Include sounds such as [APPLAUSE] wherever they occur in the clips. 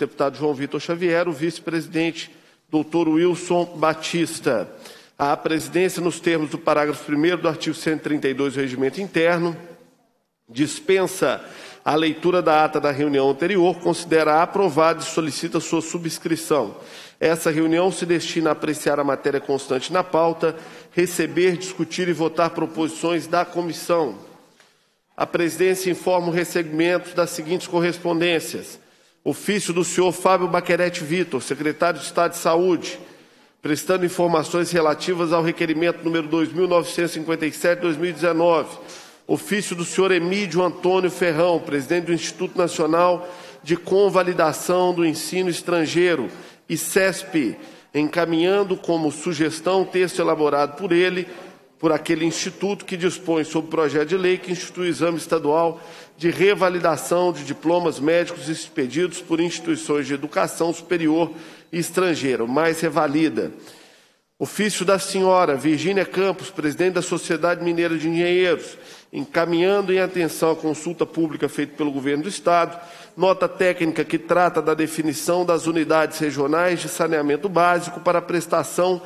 deputado João Vitor Xavier, o vice-presidente, doutor Wilson Batista. A presidência, nos termos do parágrafo 1 do artigo 132 do Regimento Interno, dispensa a leitura da ata da reunião anterior, considera aprovada e solicita sua subscrição. Essa reunião se destina a apreciar a matéria constante na pauta, receber, discutir e votar proposições da comissão. A presidência informa o recebimento das seguintes correspondências. Ofício do senhor Fábio Baquerete Vitor, secretário de Estado de Saúde, prestando informações relativas ao requerimento número 2957-2019. Ofício do senhor Emílio Antônio Ferrão, presidente do Instituto Nacional de Convalidação do Ensino Estrangeiro, e CESP, encaminhando como sugestão texto elaborado por ele, por aquele instituto que dispõe sobre o projeto de lei que institui o exame estadual de revalidação de diplomas médicos expedidos por instituições de educação superior e estrangeira, mais revalida. Ofício da senhora Virgínia Campos, presidente da Sociedade Mineira de Engenheiros, encaminhando em atenção a consulta pública feita pelo governo do Estado, nota técnica que trata da definição das unidades regionais de saneamento básico para prestação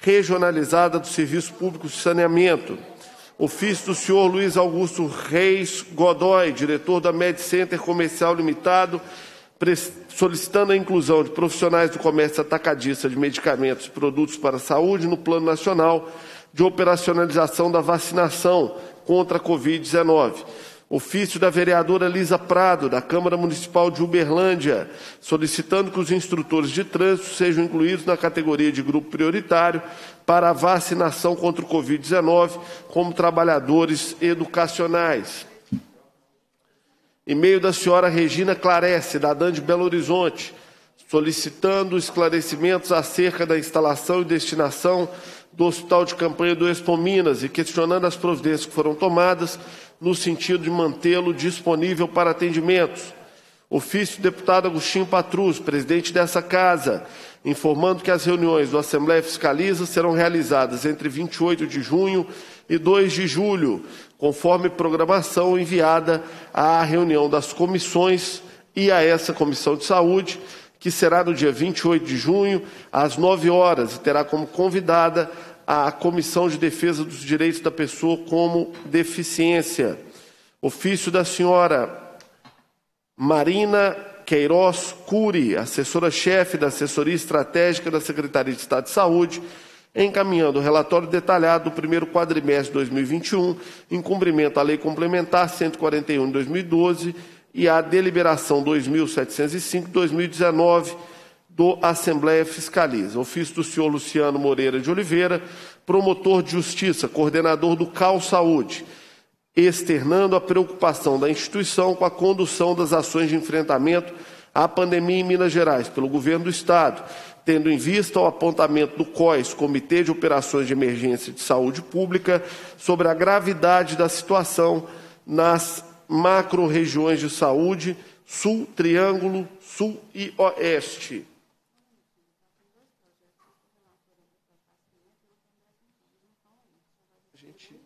regionalizada do serviço público de saneamento. Ofício do senhor Luiz Augusto Reis Godoy, diretor da Med Center Comercial Limitado, solicitando a inclusão de profissionais do comércio atacadista de medicamentos e produtos para a saúde no Plano Nacional de Operacionalização da Vacinação contra a Covid-19. Ofício da vereadora Lisa Prado, da Câmara Municipal de Uberlândia, solicitando que os instrutores de trânsito sejam incluídos na categoria de grupo prioritário para a vacinação contra o Covid-19 como trabalhadores educacionais. E-mail da senhora Regina Clarece, da DAN de Belo Horizonte, solicitando esclarecimentos acerca da instalação e destinação do Hospital de Campanha do Expo Minas e questionando as providências que foram tomadas no sentido de mantê-lo disponível para atendimentos. Ofício do deputado Agostinho Patrus, presidente dessa casa, informando que as reuniões do Assembleia Fiscaliza serão realizadas entre 28 de junho e 2 de julho, conforme programação enviada à reunião das comissões e a essa Comissão de Saúde, que será no dia 28 de junho, às 9 horas, e terá como convidada a Comissão de Defesa dos Direitos da Pessoa como Deficiência. Ofício da senhora Marina Queiroz Cury, assessora-chefe da Assessoria Estratégica da Secretaria de Estado de Saúde, encaminhando o relatório detalhado do primeiro quadrimestre de 2021, em cumprimento à Lei Complementar 141 de 2012 e à Deliberação 2705-2019 do Assembleia Fiscaliza. Ofício do senhor Luciano Moreira de Oliveira, promotor de justiça, coordenador do CAL Saúde, externando a preocupação da instituição com a condução das ações de enfrentamento à pandemia em Minas Gerais pelo governo do Estado, tendo em vista o apontamento do COIS, Comitê de Operações de Emergência de Saúde Pública, sobre a gravidade da situação nas macro-regiões de saúde, Sul, Triângulo, Sul e Oeste. A gente,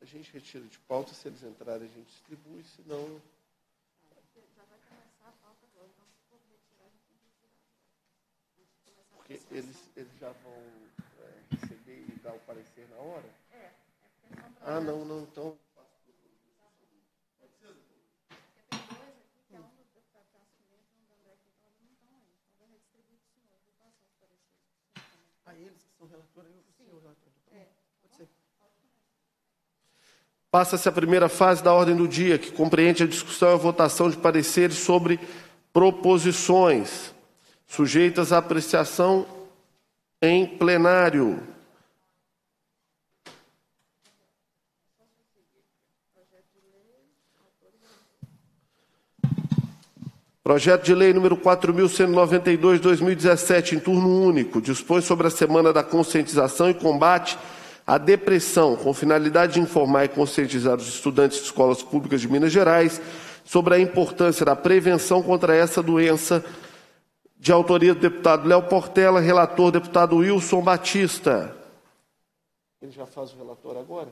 a gente retira de pauta, se eles entrarem a gente distribui, senão... Porque eles, eles já vão é, receber e dar o parecer na hora? Ah, não, não, então... Passa-se a primeira fase da ordem do dia, que compreende a discussão e a votação de pareceres sobre proposições sujeitas à apreciação em plenário. Projeto de Lei número 4.192, 2017, em turno único, dispõe sobre a Semana da Conscientização e Combate à Depressão, com finalidade de informar e conscientizar os estudantes de escolas públicas de Minas Gerais sobre a importância da prevenção contra essa doença, de autoria do deputado Léo Portela, relator deputado Wilson Batista. Ele já faz o relator agora?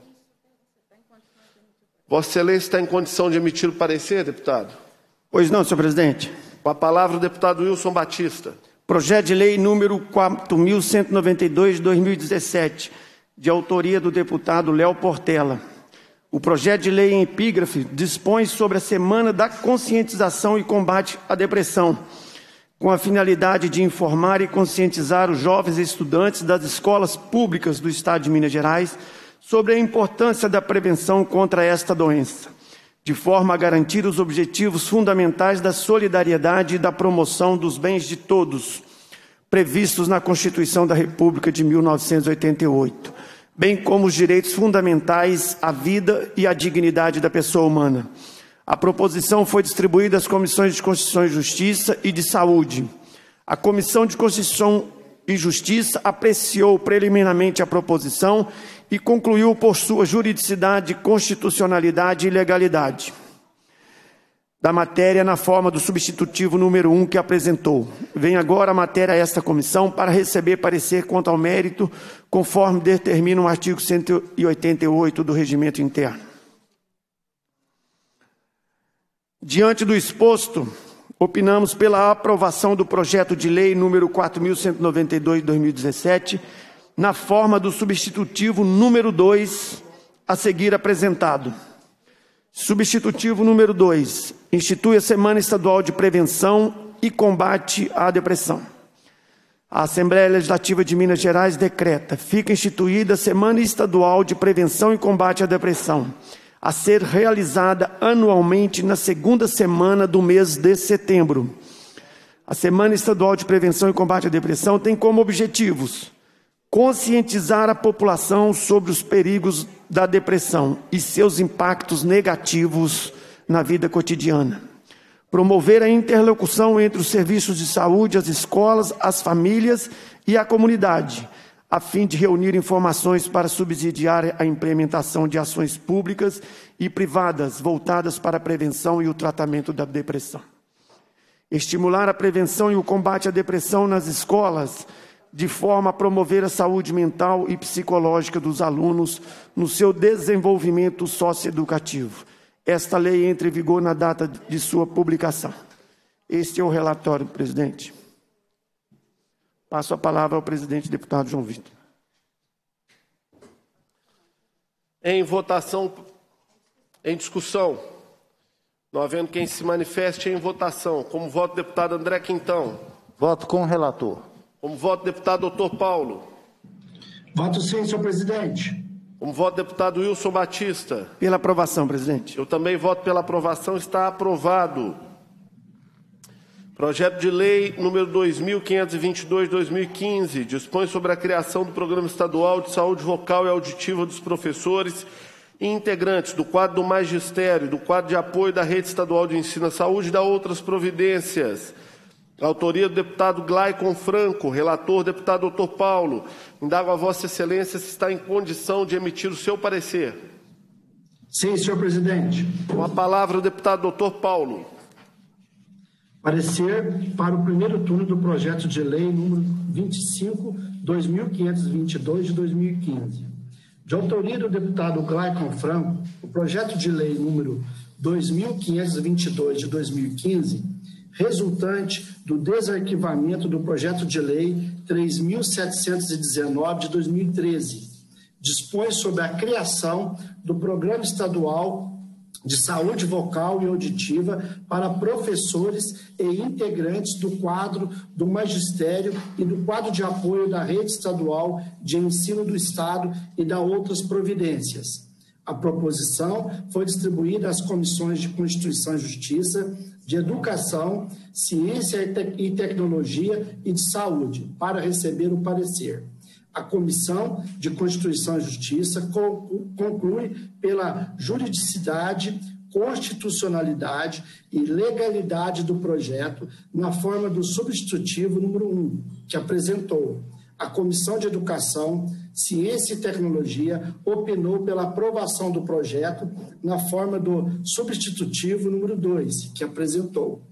Vossa Excelência está em condição de emitir o parecer, deputado? Pois não, senhor presidente. Com a palavra o deputado Wilson Batista. Projeto de lei número 4.192 de 2017, de autoria do deputado Léo Portela. O projeto de lei em epígrafe dispõe sobre a Semana da Conscientização e Combate à Depressão, com a finalidade de informar e conscientizar os jovens estudantes das escolas públicas do Estado de Minas Gerais sobre a importância da prevenção contra esta doença, de forma a garantir os objetivos fundamentais da solidariedade e da promoção dos bens de todos, previstos na Constituição da República de 1988, bem como os direitos fundamentais à vida e à dignidade da pessoa humana a proposição foi distribuída às comissões de Constituição e Justiça e de Saúde. A Comissão de Constituição e Justiça apreciou preliminarmente a proposição e concluiu por sua juridicidade, constitucionalidade e legalidade da matéria na forma do substitutivo número 1 um que apresentou. Vem agora a matéria a esta comissão para receber parecer quanto ao mérito, conforme determina o artigo 188 do Regimento Interno. Diante do exposto, opinamos pela aprovação do projeto de lei número 4192 de 2017, na forma do substitutivo número 2 a seguir apresentado. Substitutivo número 2. Institui a Semana Estadual de Prevenção e Combate à Depressão. A Assembleia Legislativa de Minas Gerais decreta: fica instituída a Semana Estadual de Prevenção e Combate à Depressão a ser realizada anualmente na segunda semana do mês de setembro. A Semana Estadual de Prevenção e Combate à Depressão tem como objetivos conscientizar a população sobre os perigos da depressão e seus impactos negativos na vida cotidiana. Promover a interlocução entre os serviços de saúde, as escolas, as famílias e a comunidade a fim de reunir informações para subsidiar a implementação de ações públicas e privadas voltadas para a prevenção e o tratamento da depressão. Estimular a prevenção e o combate à depressão nas escolas, de forma a promover a saúde mental e psicológica dos alunos no seu desenvolvimento socioeducativo. Esta lei entra em vigor na data de sua publicação. Este é o relatório, presidente. Passo a palavra ao presidente deputado João Vitor. Em votação, em discussão, não havendo quem se manifeste em votação. Como voto, deputado André Quintão. Voto com o relator. Como voto, deputado doutor Paulo. Voto sim, senhor presidente. Como voto, deputado Wilson Batista. Pela aprovação, presidente. Eu também voto pela aprovação. Está aprovado. Projeto de Lei número 2522/2015 dispõe sobre a criação do Programa Estadual de Saúde Vocal e Auditiva dos professores e integrantes do quadro do magistério, do quadro de apoio da Rede Estadual de Ensino à Saúde e da outras providências. Autoria do deputado Glaicon Franco, relator deputado doutor Paulo. Indago a Vossa Excelência se está em condição de emitir o seu parecer. Sim, senhor presidente. Com a palavra o deputado doutor Paulo. Parecer para o primeiro turno do projeto de lei número 25, 2522 de 2015. De autoria do deputado Glaicon Franco, o projeto de lei número 2522 de 2015, resultante do desarquivamento do projeto de lei 3719 de 2013, dispõe sobre a criação do Programa Estadual de saúde vocal e auditiva para professores e integrantes do quadro do magistério e do quadro de apoio da rede estadual de ensino do Estado e da outras providências. A proposição foi distribuída às comissões de Constituição e Justiça, de Educação, Ciência e Tecnologia e de Saúde, para receber o parecer a Comissão de Constituição e Justiça conclui pela juridicidade, constitucionalidade e legalidade do projeto na forma do substitutivo número 1, que apresentou. A Comissão de Educação, Ciência e Tecnologia opinou pela aprovação do projeto na forma do substitutivo número 2, que apresentou.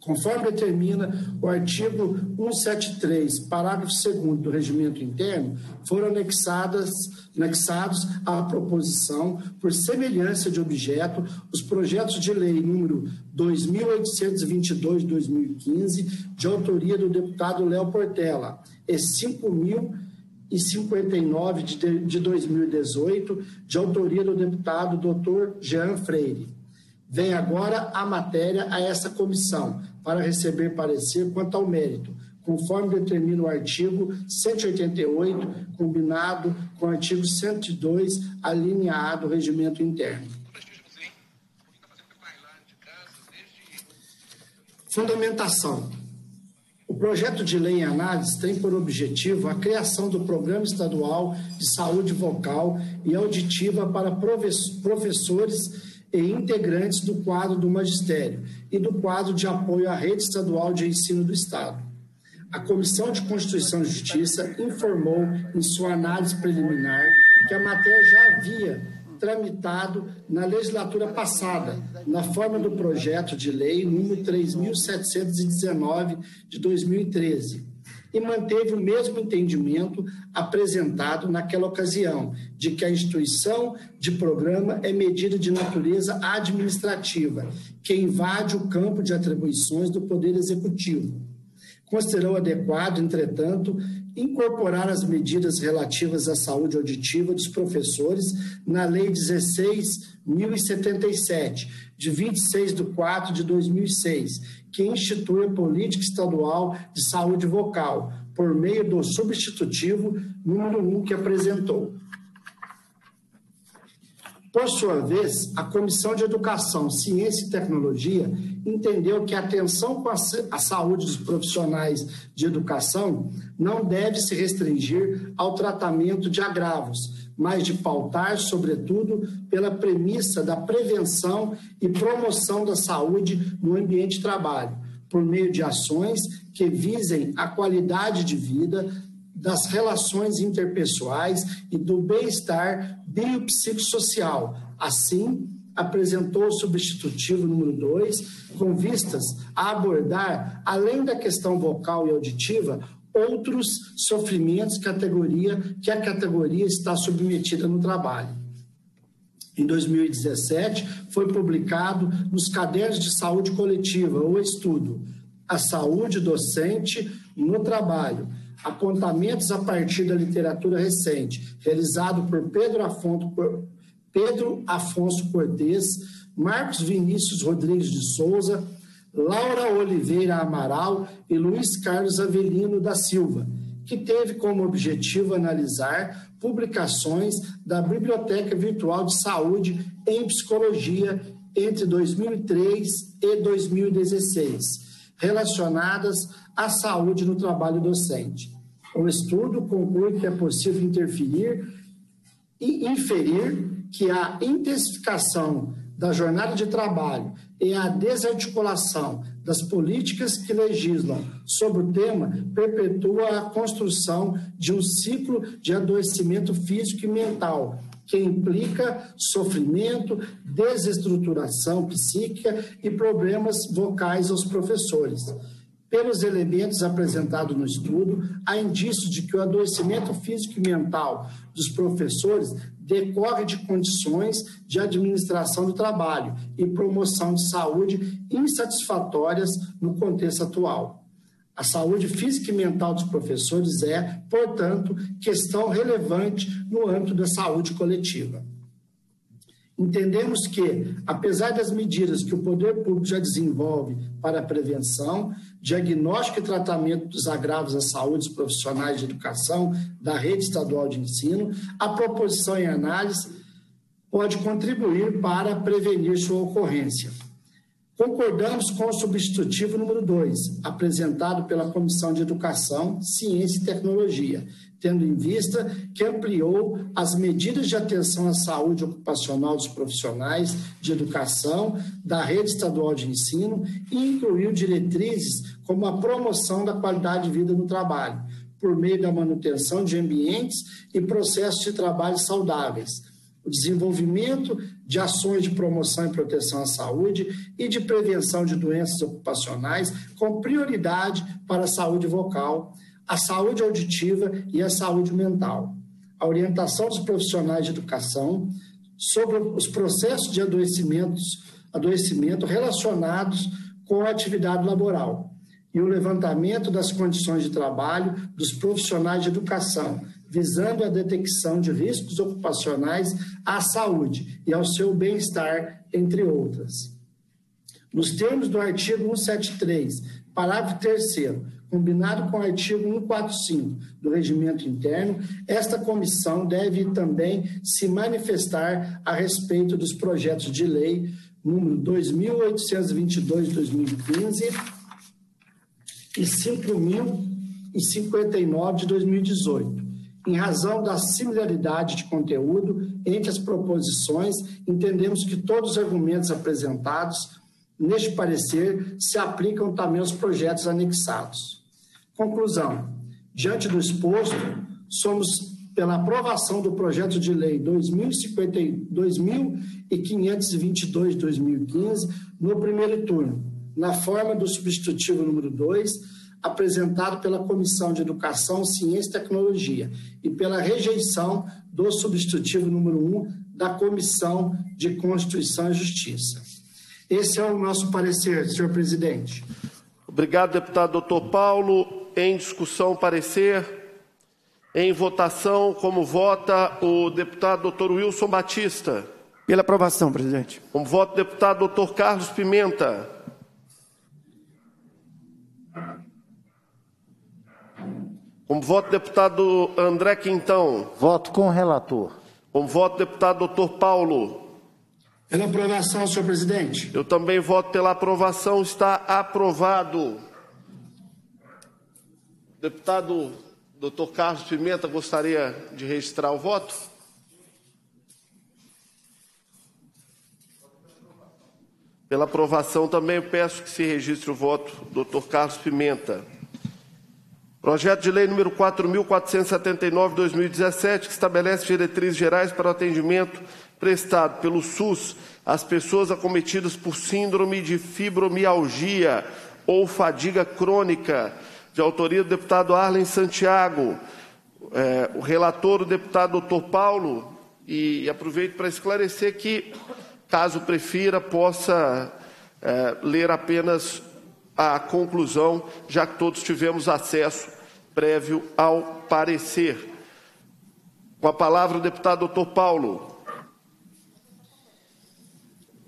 Conforme determina o artigo 173, parágrafo 2 do Regimento Interno, foram anexadas, anexados à proposição, por semelhança de objeto, os projetos de lei número 2822-2015, de autoria do deputado Léo Portela, e 5.059 de 2018, de autoria do deputado Dr. Jean Freire. Vem agora a matéria a essa comissão para receber parecer quanto ao mérito, conforme determina o artigo 188, combinado com o artigo 102, alineado do regimento interno. Fundamentação. Projeto de lei em análise tem por objetivo a criação do Programa Estadual de Saúde Vocal e Auditiva para professores e integrantes do quadro do magistério e do quadro de apoio à rede estadual de ensino do Estado. A Comissão de Constituição e Justiça informou em sua análise preliminar que a matéria já havia tramitado na legislatura passada, na forma do projeto de lei número 3719 de 2013 e manteve o mesmo entendimento apresentado naquela ocasião, de que a instituição de programa é medida de natureza administrativa, que invade o campo de atribuições do Poder Executivo. Considerou adequado, entretanto, incorporar as medidas relativas à saúde auditiva dos professores na Lei 16.077, de 26 de 4 de 2006, que institui a política estadual de saúde vocal, por meio do substitutivo número 1 que apresentou. Por sua vez, a Comissão de Educação, Ciência e Tecnologia entendeu que a atenção com a saúde dos profissionais de educação não deve se restringir ao tratamento de agravos, mas de pautar, sobretudo, pela premissa da prevenção e promoção da saúde no ambiente de trabalho, por meio de ações que visem a qualidade de vida, das relações interpessoais e do bem-estar biopsicossocial. Assim, apresentou o substitutivo número 2, com vistas a abordar, além da questão vocal e auditiva, outros sofrimentos categoria que a categoria está submetida no trabalho. Em 2017, foi publicado nos Cadernos de Saúde Coletiva o estudo A Saúde Docente no Trabalho, apontamentos a partir da literatura recente, realizado por Pedro Afonso, Pedro Afonso Cortes, Marcos Vinícius Rodrigues de Souza, Laura Oliveira Amaral e Luiz Carlos Avelino da Silva, que teve como objetivo analisar publicações da Biblioteca Virtual de Saúde em Psicologia entre 2003 e 2016, relacionadas à saúde no trabalho docente. O estudo conclui que é possível interferir e inferir que a intensificação da jornada de trabalho e a desarticulação das políticas que legislam sobre o tema perpetua a construção de um ciclo de adoecimento físico e mental, que implica sofrimento, desestruturação psíquica e problemas vocais aos professores. Pelos elementos apresentados no estudo, há indícios de que o adoecimento físico e mental dos professores decorre de condições de administração do trabalho e promoção de saúde insatisfatórias no contexto atual. A saúde física e mental dos professores é, portanto, questão relevante no âmbito da saúde coletiva. Entendemos que, apesar das medidas que o poder público já desenvolve para a prevenção, diagnóstico e tratamento dos agravos à saúde dos profissionais de educação da rede estadual de ensino, a proposição em análise pode contribuir para prevenir sua ocorrência. Concordamos com o substitutivo número 2, apresentado pela Comissão de Educação, Ciência e Tecnologia, tendo em vista que ampliou as medidas de atenção à saúde ocupacional dos profissionais de educação da rede estadual de ensino e incluiu diretrizes como a promoção da qualidade de vida no trabalho, por meio da manutenção de ambientes e processos de trabalho saudáveis, o desenvolvimento de ações de promoção e proteção à saúde e de prevenção de doenças ocupacionais, com prioridade para a saúde vocal, a saúde auditiva e a saúde mental. A orientação dos profissionais de educação sobre os processos de adoecimentos, adoecimento relacionados com a atividade laboral e o levantamento das condições de trabalho dos profissionais de educação, visando a detecção de riscos ocupacionais à saúde e ao seu bem-estar, entre outras. Nos termos do artigo 173, parágrafo 3 combinado com o artigo 145 do Regimento Interno, esta comissão deve também se manifestar a respeito dos projetos de lei número 2822 de 2015 e 5059 de 2018 em razão da similaridade de conteúdo entre as proposições, entendemos que todos os argumentos apresentados neste parecer se aplicam também aos projetos anexados. Conclusão: diante do exposto, somos pela aprovação do projeto de lei 2522 de 2015 no primeiro turno, na forma do substitutivo número 2 apresentado pela Comissão de Educação, Ciência e Tecnologia e pela rejeição do substitutivo número 1 da Comissão de Constituição e Justiça. Esse é o nosso parecer, senhor presidente. Obrigado, deputado doutor Paulo. Em discussão, parecer. Em votação, como vota o deputado doutor Wilson Batista? Pela aprovação, presidente. Como vota o deputado doutor Carlos Pimenta? Como voto, deputado André Quintão. Voto com o relator. Como voto, deputado doutor Paulo. Pela aprovação, senhor presidente. Eu também voto pela aprovação. Está aprovado. Deputado doutor Carlos Pimenta gostaria de registrar o voto? Pela aprovação também peço que se registre o voto, doutor Carlos Pimenta. Projeto de Lei número 4.479 de 2017, que estabelece diretrizes gerais para o atendimento prestado pelo SUS às pessoas acometidas por síndrome de fibromialgia ou fadiga crônica, de autoria do deputado Arlen Santiago. É, o relator, o deputado doutor Paulo, e, e aproveito para esclarecer que, caso prefira, possa é, ler apenas a conclusão, já que todos tivemos acesso prévio ao parecer. Com a palavra o deputado doutor Paulo.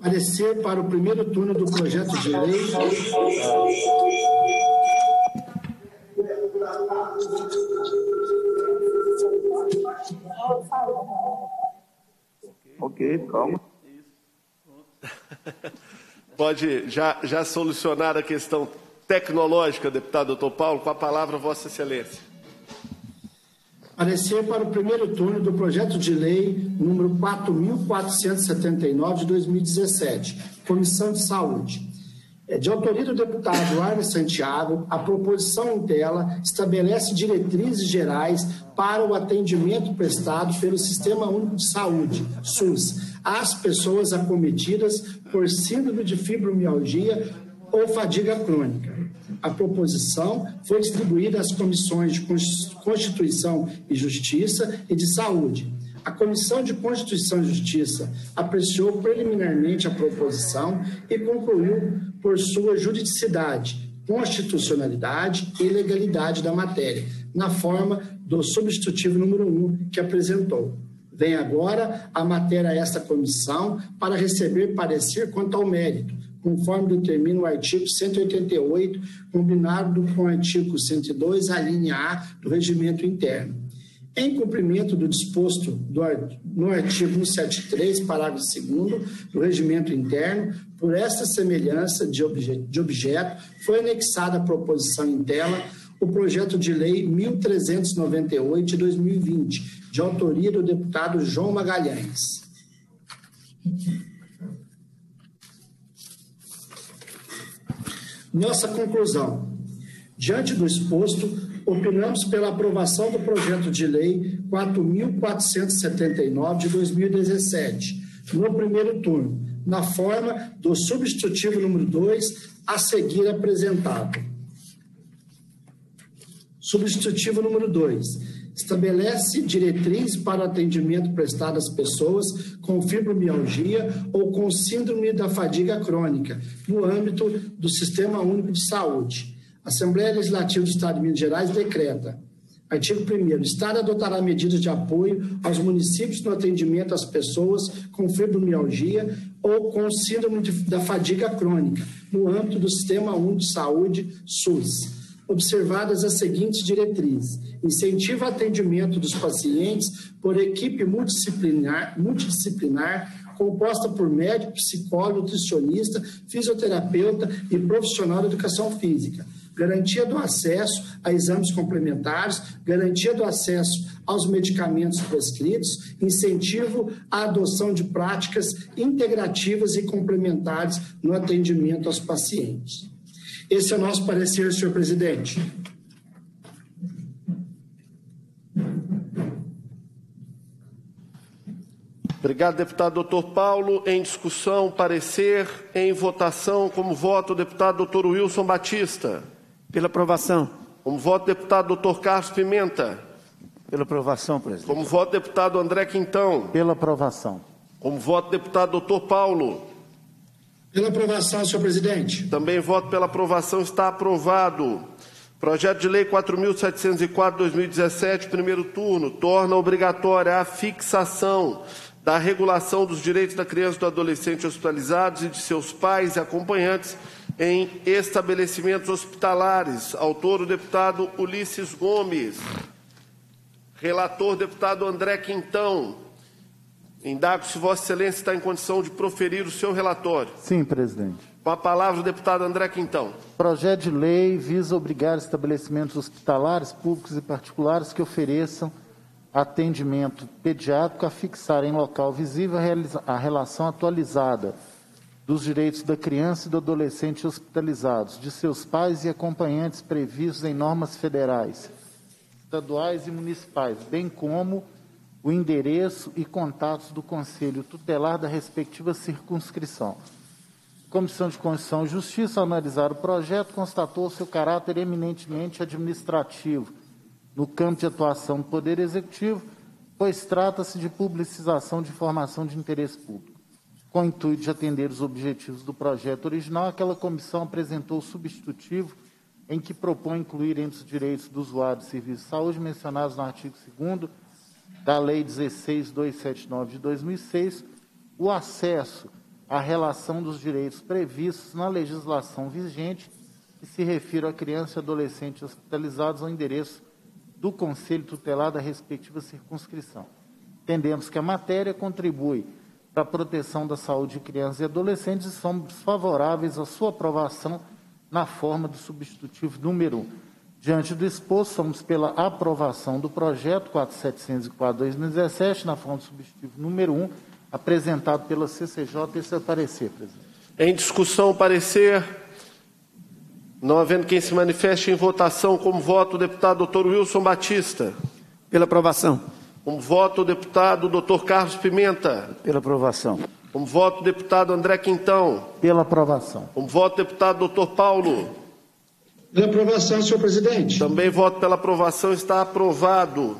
Parecer para o primeiro turno do projeto de lei. Ok, calma. [LAUGHS] Pode já, já solucionar a questão tecnológica, deputado doutor Paulo, com a palavra, Vossa Excelência. Parecer para o primeiro turno do projeto de lei número 4.479 de 2017, Comissão de Saúde. É, de autoria do deputado Arne Santiago, a proposição em tela estabelece diretrizes gerais para o atendimento prestado pelo Sistema Único de Saúde, SUS, às pessoas acometidas por síndrome de fibromialgia ou fadiga crônica. A proposição foi distribuída às comissões de Constituição e Justiça e de Saúde. A Comissão de Constituição e Justiça apreciou preliminarmente a proposição e concluiu por sua juridicidade, constitucionalidade e legalidade da matéria, na forma do substitutivo número 1 que apresentou. Vem agora a matéria a esta comissão para receber parecer quanto ao mérito, conforme determina o artigo 188, combinado com o artigo 102, a linha A do regimento interno. Em cumprimento do disposto do, no artigo 173, parágrafo 2 do regimento interno, por esta semelhança de, de objeto, foi anexada a proposição em tela o projeto de lei 1398 de 2020, de autoria do deputado João Magalhães. Nossa conclusão. Diante do exposto, opinamos pela aprovação do projeto de lei 4.479 de 2017, no primeiro turno, na forma do substitutivo número 2, a seguir apresentado. Substitutivo número 2 estabelece diretrizes para atendimento prestado às pessoas com fibromialgia ou com síndrome da fadiga crônica, no âmbito do Sistema Único de Saúde. Assembleia Legislativa do Estado de Minas Gerais decreta. Artigo 1. O Estado adotará medidas de apoio aos municípios no atendimento às pessoas com fibromialgia ou com síndrome de, da fadiga crônica, no âmbito do Sistema Único de Saúde, SUS observadas as seguintes diretrizes: incentiva atendimento dos pacientes por equipe multidisciplinar, multidisciplinar composta por médico, psicólogo, nutricionista, fisioterapeuta e profissional de educação física. Garantia do acesso a exames complementares, garantia do acesso aos medicamentos prescritos, incentivo à adoção de práticas integrativas e complementares no atendimento aos pacientes. Esse é o nosso parecer, senhor presidente. Obrigado, deputado doutor Paulo. Em discussão, parecer, em votação, como voto, o deputado doutor Wilson Batista. Pela aprovação. Como voto, deputado doutor Carlos Pimenta. Pela aprovação, presidente. Como voto, deputado André Quintão. Pela aprovação. Como voto, deputado doutor Paulo. Pela aprovação, senhor presidente. Também voto pela aprovação. Está aprovado. Projeto de Lei 4.704-2017, primeiro turno, torna obrigatória a fixação da regulação dos direitos da criança e do adolescente hospitalizados e de seus pais e acompanhantes em estabelecimentos hospitalares. Autor, o deputado Ulisses Gomes. Relator, deputado André Quintão. Indago se Vossa Excelência está em condição de proferir o seu relatório. Sim, presidente. Com a palavra o deputado André Quintão. Projeto de lei visa obrigar estabelecimentos hospitalares, públicos e particulares que ofereçam atendimento pediátrico a fixar em local visível a relação atualizada dos direitos da criança e do adolescente hospitalizados, de seus pais e acompanhantes previstos em normas federais, estaduais e municipais, bem como o endereço e contatos do Conselho Tutelar da respectiva circunscrição. A Comissão de Constituição e Justiça, ao analisar o projeto, constatou seu caráter eminentemente administrativo no campo de atuação do Poder Executivo, pois trata-se de publicização de informação de interesse público. Com o intuito de atender os objetivos do projeto original, aquela comissão apresentou o substitutivo em que propõe incluir entre os direitos do usuário de serviço de saúde mencionados no artigo 2 da Lei 16279 de 2006, o acesso à relação dos direitos previstos na legislação vigente que se refere a criança e adolescente hospitalizados ao endereço do Conselho Tutelar da respectiva circunscrição. Entendemos que a matéria contribui para a proteção da saúde de crianças e adolescentes e somos favoráveis à sua aprovação na forma do substitutivo número 1. Diante do exposto, somos pela aprovação do projeto 4704-2017, na forma do substitutivo número 1, apresentado pela CCJ. Esse é o parecer, presidente. Em discussão, o parecer. Não havendo quem se manifeste em votação, como voto o deputado doutor Wilson Batista. Pela aprovação. Como voto o deputado doutor Carlos Pimenta. Pela aprovação. Como voto o deputado André Quintão. Pela aprovação. Como voto o deputado doutor Paulo. Pela aprovação, senhor presidente. Também voto pela aprovação. Está aprovado.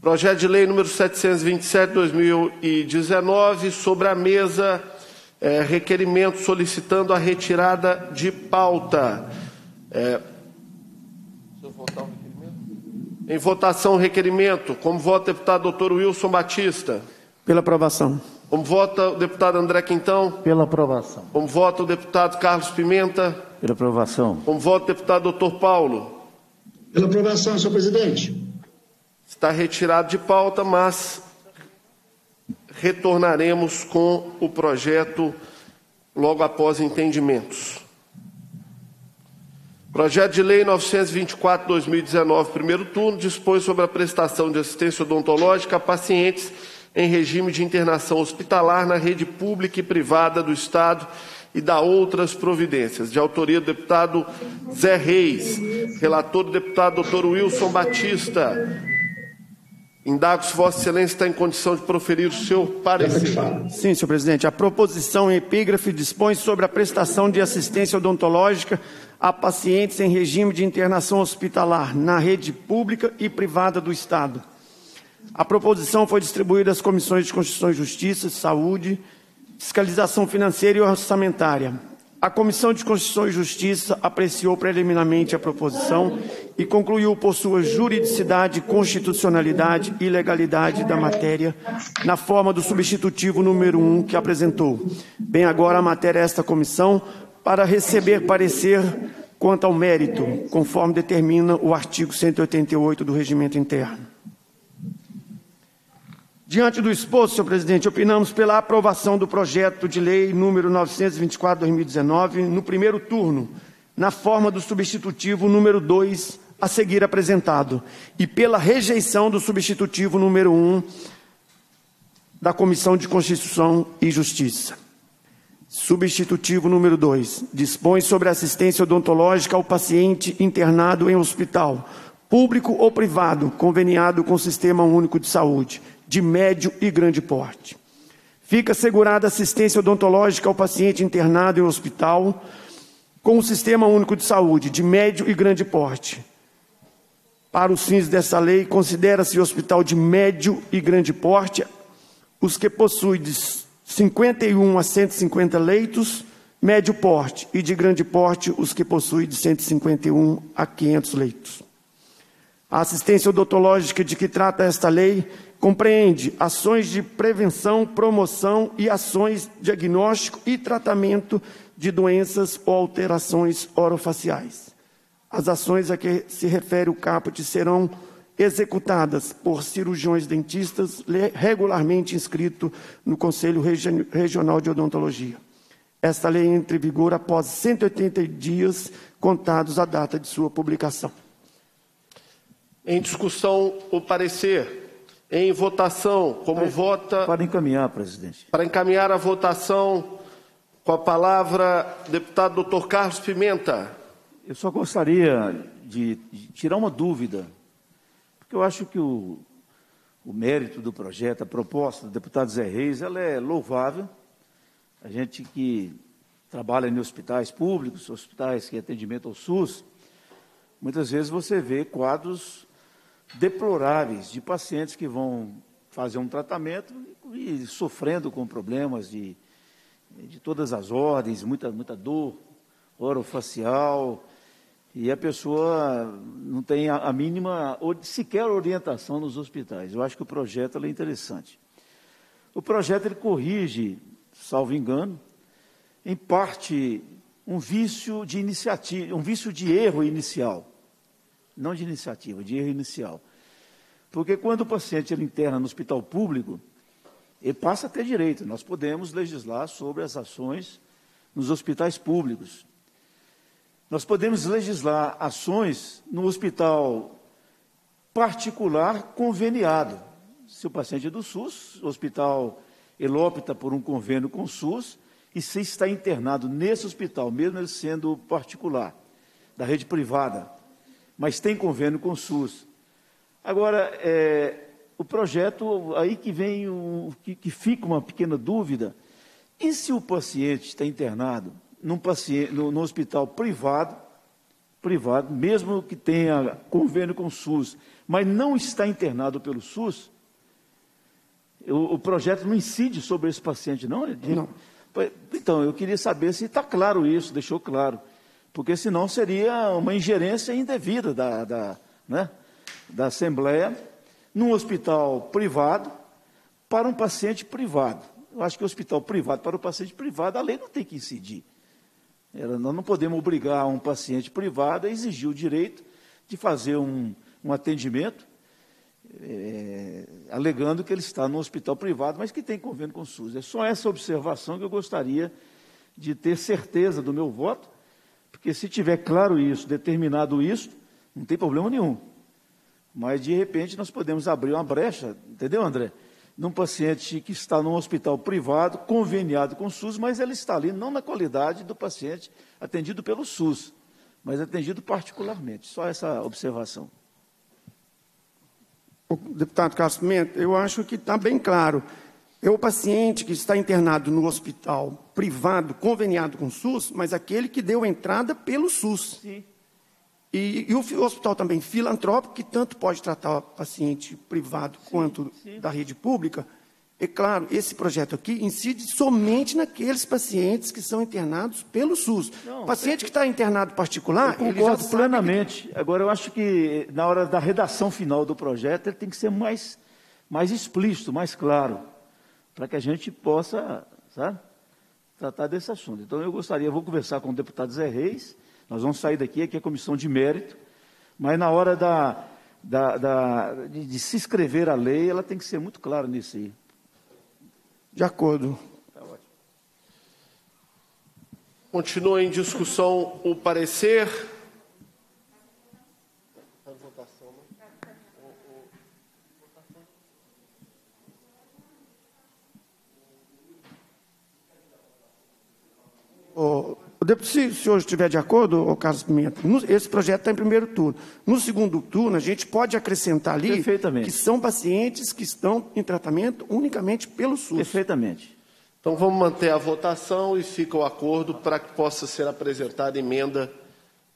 Projeto de lei número 727, 2019, sobre a mesa, é, requerimento solicitando a retirada de pauta. É, em votação, requerimento. Como vota o deputado doutor Wilson Batista? Pela aprovação. Como vota o deputado André Quintão? Pela aprovação. Como vota o deputado Carlos Pimenta? Pela aprovação. Como vota o deputado doutor Paulo? Pela aprovação, senhor presidente. Está retirado de pauta, mas retornaremos com o projeto logo após entendimentos. Projeto de Lei 924-2019, primeiro turno, dispõe sobre a prestação de assistência odontológica a pacientes em regime de internação hospitalar na rede pública e privada do Estado e da outras providências. De autoria do deputado Zé Reis, relator do deputado doutor Wilson Batista. Indago se Vossa Excelência está em condição de proferir o seu parecer. Sim, senhor presidente. A proposição em epígrafe dispõe sobre a prestação de assistência odontológica a pacientes em regime de internação hospitalar na rede pública e privada do Estado. A proposição foi distribuída às comissões de Constituição e Justiça, Saúde, Fiscalização Financeira e Orçamentária. A Comissão de Constituição e Justiça apreciou preliminarmente a proposição e concluiu por sua juridicidade, constitucionalidade e legalidade da matéria na forma do substitutivo número 1 que apresentou. Bem agora a matéria esta comissão para receber parecer quanto ao mérito, conforme determina o artigo 188 do Regimento Interno. Diante do exposto, senhor presidente, opinamos pela aprovação do projeto de lei número 924/2019 no primeiro turno, na forma do substitutivo número 2 a seguir apresentado, e pela rejeição do substitutivo número 1 da Comissão de Constituição e Justiça. Substitutivo número 2. Dispõe sobre assistência odontológica ao paciente internado em hospital, público ou privado, conveniado com o Sistema Único de Saúde de médio e grande porte. Fica assegurada assistência odontológica ao paciente internado em hospital com o Sistema Único de Saúde de médio e grande porte. Para os fins dessa lei, considera-se hospital de médio e grande porte os que possuem 51 a 150 leitos, médio porte, e de grande porte os que possuem de 151 a 500 leitos. A assistência odontológica de que trata esta lei compreende ações de prevenção, promoção e ações diagnóstico e tratamento de doenças ou alterações orofaciais. As ações a que se refere o caput serão executadas por cirurgiões dentistas regularmente inscrito no Conselho Regional de Odontologia. Esta lei entra em vigor após 180 dias contados à data de sua publicação. Em discussão, o parecer. Em votação, como para, vota. Para encaminhar, presidente. Para encaminhar a votação, com a palavra, deputado doutor Carlos Pimenta. Eu só gostaria de, de tirar uma dúvida, porque eu acho que o, o mérito do projeto, a proposta do deputado Zé Reis, ela é louvável. A gente que trabalha em hospitais públicos, hospitais que atendimento ao SUS, muitas vezes você vê quadros deploráveis de pacientes que vão fazer um tratamento e sofrendo com problemas de, de todas as ordens, muita, muita dor orofacial, e a pessoa não tem a, mínima, sequer orientação nos hospitais. Eu acho que o projeto é interessante. O projeto ele corrige, salvo engano, em parte um vício de iniciativa, um vício de erro inicial não de iniciativa, de erro inicial. Porque quando o paciente ele interna no hospital público, ele passa a ter direito. Nós podemos legislar sobre as ações nos hospitais públicos. Nós podemos legislar ações no hospital particular conveniado. Se o paciente é do SUS, o hospital ele opta por um convênio com o SUS, e se está internado nesse hospital, mesmo ele sendo particular, da rede privada, mas tem convênio com o SUS. Agora, é, o projeto, aí que vem, o, que, que fica uma pequena dúvida, e se o paciente está internado num, paciente, no, no hospital privado, privado, mesmo que tenha convênio com o SUS, mas não está internado pelo SUS, o, o projeto não incide sobre esse paciente, não? Não. Então, eu queria saber se está claro isso, deixou claro porque senão seria uma ingerência indevida da, da, né, da Assembleia num hospital privado para um paciente privado. Eu acho que o hospital privado para o paciente privado, a lei não tem que incidir. Nós não podemos obrigar um paciente privado a exigir o direito de fazer um, um atendimento, é, alegando que ele está no hospital privado, mas que tem convênio com o SUS. É só essa observação que eu gostaria de ter certeza do meu voto porque se tiver claro isso, determinado isso, não tem problema nenhum. Mas de repente nós podemos abrir uma brecha, entendeu, André? Num paciente que está num hospital privado, conveniado com o SUS, mas ele está ali não na qualidade do paciente atendido pelo SUS, mas atendido particularmente. Só essa observação. Deputado Carlos Pimenta, eu acho que está bem claro. É o paciente que está internado no hospital privado, conveniado com o SUS, mas aquele que deu entrada pelo SUS. Sim. E, e, o hospital também filantrópico, que tanto pode tratar o paciente privado sim, quanto sim. da rede pública. É claro, esse projeto aqui incide somente naqueles pacientes que são internados pelo SUS. Não, o paciente que está internado particular, eu concordo plenamente. Que... Agora, eu acho que na hora da redação final do projeto, ele tem que ser mais, mais explícito, mais claro, para que a gente possa, sabe, tratar desse assunto. Então, eu gostaria, eu vou conversar com o deputado Zé Reis, nós vamos sair daqui, aqui é comissão de mérito, mas na hora da, da, da de, de, se escrever a lei, ela tem que ser muito clara nisso aí. De acordo. Tá Continua em discussão o parecer. O, se o senhor estiver de acordo, o Carlos Pimenta, esse projeto está em primeiro turno. No segundo turno, a gente pode acrescentar ali que são pacientes que estão em tratamento unicamente pelo SUS. Perfeitamente. Então vamos manter a votação e fica o acordo para que possa ser apresentada emenda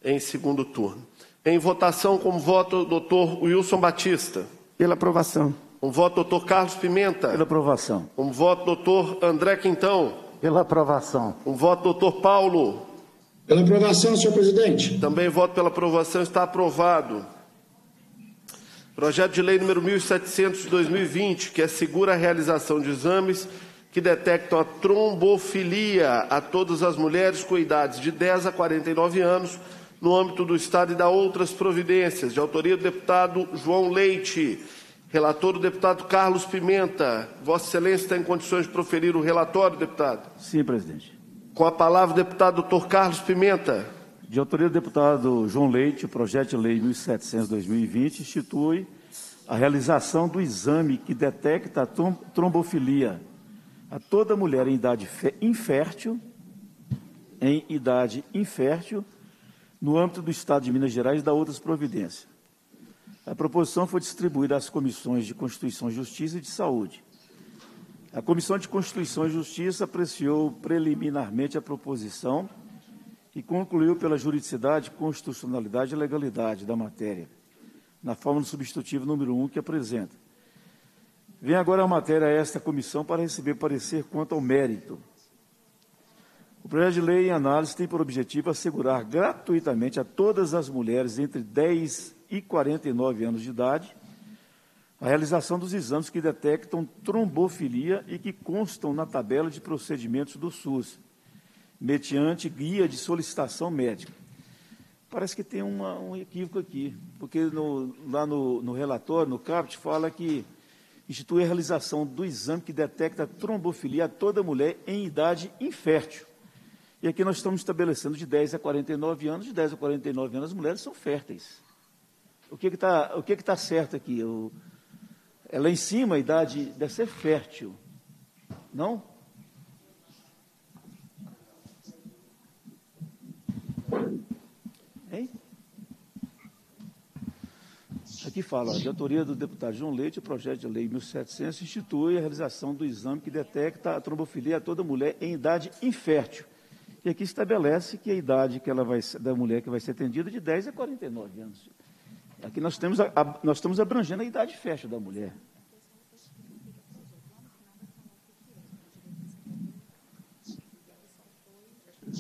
em segundo turno. Em votação, como voto, o doutor Wilson Batista. Pela aprovação. Com voto, doutor Carlos Pimenta. Pela aprovação. Com voto, doutor André Quintão. Pela aprovação. Um voto, doutor Paulo. Pela aprovação, senhor presidente. Também voto pela aprovação, está aprovado. Projeto de lei número 1700 de 2020, que assegura a realização de exames que detectam a trombofilia a todas as mulheres com idades de 10 a 49 anos no âmbito do Estado e da outras providências, de autoria do deputado João Leite. Relator, o deputado Carlos Pimenta. Vossa Excelência está em condições de proferir o relatório, deputado? Sim, presidente. Com a palavra, o deputado doutor Carlos Pimenta. De autoria do deputado João Leite, o projeto de lei 1700-2020 institui a realização do exame que detecta a trombofilia a toda mulher em idade infértil, em idade infértil, no âmbito do Estado de Minas Gerais e da outras providências. A proposição foi distribuída às comissões de Constituição Justiça e de Saúde. A Comissão de Constituição e Justiça apreciou preliminarmente a proposição e concluiu pela juridicidade, constitucionalidade e legalidade da matéria, na forma do substitutivo número 1 que apresenta. Vem agora a matéria a esta comissão para receber parecer quanto ao mérito. O projeto de lei em análise tem por objetivo assegurar gratuitamente a todas as mulheres entre 10 e 49 anos de idade, a realização dos exames que detectam trombofilia e que constam na tabela de procedimentos do SUS, mediante guia de solicitação médica. Parece que tem uma, um equívoco aqui, porque no, lá no, no relatório, no CAPT, fala que institui a realização do exame que detecta trombofilia a toda mulher em idade infértil. E aqui nós estamos estabelecendo de 10 a 49 anos, de 10 a 49 anos as mulheres são férteis. O que está que, que, que tá certo aqui? O, é lá em cima a idade deve ser fértil. Não? Hein? Aqui fala, de autoria do deputado João Leite, o projeto de lei 1700 institui a realização do exame que detecta a trombofilia a toda mulher em idade infértil. E aqui estabelece que a idade que ela vai, da mulher que vai ser atendida é de 10 a 49 anos. Aqui nós, temos a, a, nós estamos abrangendo a idade fértil da mulher.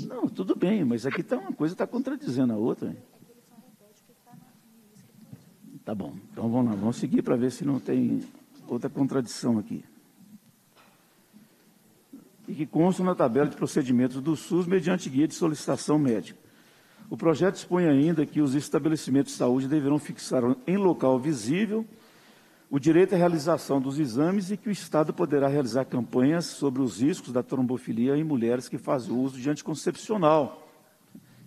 Não, tudo bem, mas aqui tá uma coisa está contradizendo a outra. Tá bom, então vamos lá, vamos seguir para ver se não tem outra contradição aqui. E que constam na tabela de procedimentos do SUS mediante guia de solicitação médica. O projeto dispõe ainda que os estabelecimentos de saúde deverão fixar em local visível o direito à realização dos exames e que o Estado poderá realizar campanhas sobre os riscos da trombofilia em mulheres que fazem uso de anticoncepcional.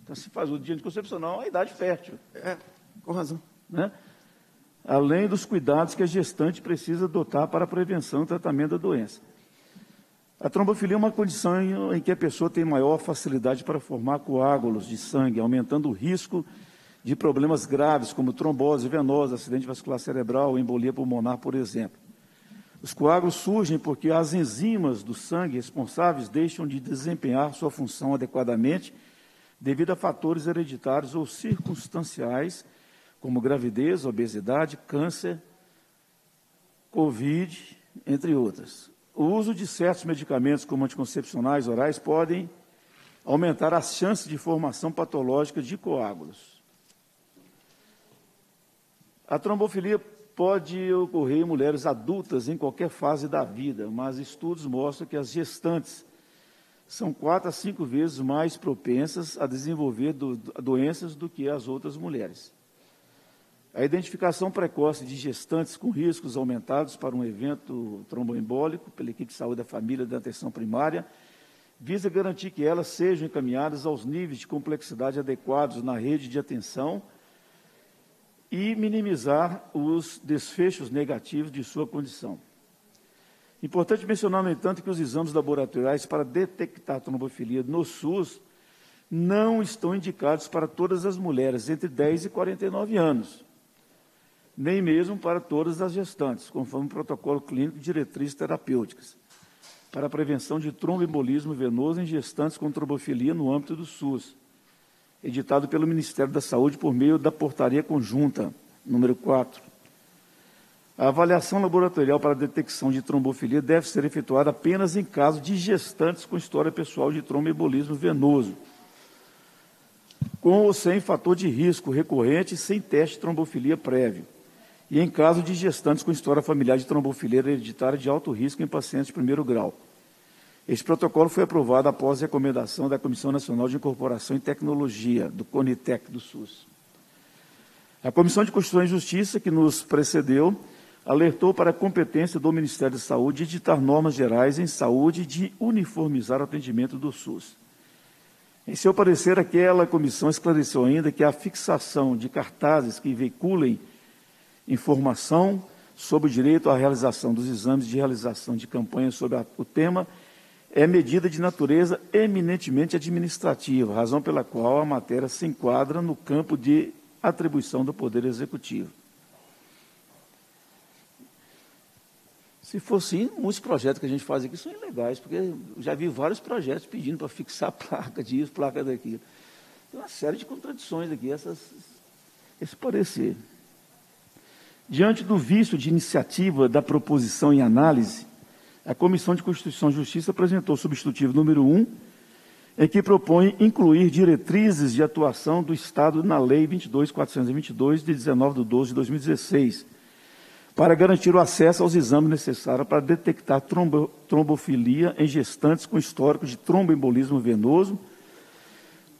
Então, se faz uso de anticoncepcional, é a idade fértil. É, com razão. Né? além dos cuidados que a gestante precisa adotar para a prevenção e tratamento da doença. A trombofilia é uma condição em que a pessoa tem maior facilidade para formar coágulos de sangue, aumentando o risco de problemas graves, como trombose venosa, acidente vascular cerebral, embolia pulmonar, por exemplo. Os coágulos surgem porque as enzimas do sangue responsáveis deixam de desempenhar sua função adequadamente devido a fatores hereditários ou circunstanciais, como gravidez, obesidade, câncer, Covid, entre outras. O uso de certos medicamentos, como anticoncepcionais orais, podem aumentar as chances de formação patológica de coágulos. A trombofilia pode ocorrer em mulheres adultas em qualquer fase da vida, mas estudos mostram que as gestantes são quatro a cinco vezes mais propensas a desenvolver do, doenças do que as outras mulheres. A identificação precoce de gestantes com riscos aumentados para um evento tromboembólico pela equipe de saúde da família da atenção primária visa garantir que elas sejam encaminhadas aos níveis de complexidade adequados na rede de atenção e minimizar os desfechos negativos de sua condição. Importante mencionar, no entanto, que os exames laboratoriais para detectar trombofilia no SUS não estão indicados para todas as mulheres entre 10 e 49 anos, nem mesmo para todas as gestantes, conforme o protocolo clínico de diretrizes terapêuticas, para a prevenção de tromboembolismo venoso em gestantes com trombofilia no âmbito do SUS editado pelo Ministério da Saúde por meio da Portaria Conjunta, número 4. A avaliação laboratorial para a detecção de trombofilia deve ser efetuada apenas em caso de gestantes com história pessoal de tromboembolismo venoso, com ou sem fator de risco recorrente e sem teste de trombofilia prévio, e em caso de gestantes com história familiar de trombofilia hereditária de alto risco em pacientes de primeiro grau. Este protocolo foi aprovado após recomendação da Comissão Nacional de Incorporação e Tecnologia, do CONITEC do SUS. A Comissão de Constituição e Justiça, que nos precedeu, alertou para a competência do Ministério da Saúde de editar normas gerais em saúde e de uniformizar o atendimento do SUS. Em seu parecer, aquela comissão esclareceu ainda que a fixação de cartazes que veiculem informação sobre o direito à realização dos exames de realização de campanhas sobre a, o tema é medida de natureza eminentemente administrativa, razão pela qual a matéria se enquadra no campo de atribuição do Poder Executivo. Se for assim, muitos projetos que a gente faz aqui são ilegais, porque eu já vi vários projetos pedindo para fixar [LAUGHS] placa disso, placa daquilo. Tem uma série de contradições aqui, essas, esse parecer. Diante do vício de iniciativa da proposição em análise, a Comissão de Constituição e Justiça apresentou o substitutivo número 1, em que propõe incluir diretrizes de atuação do Estado na Lei 22.422, de 19 de 12 de 2016, para garantir o acesso aos exames necessários para detectar trombo, trombofilia em gestantes com histórico de tromboembolismo venoso,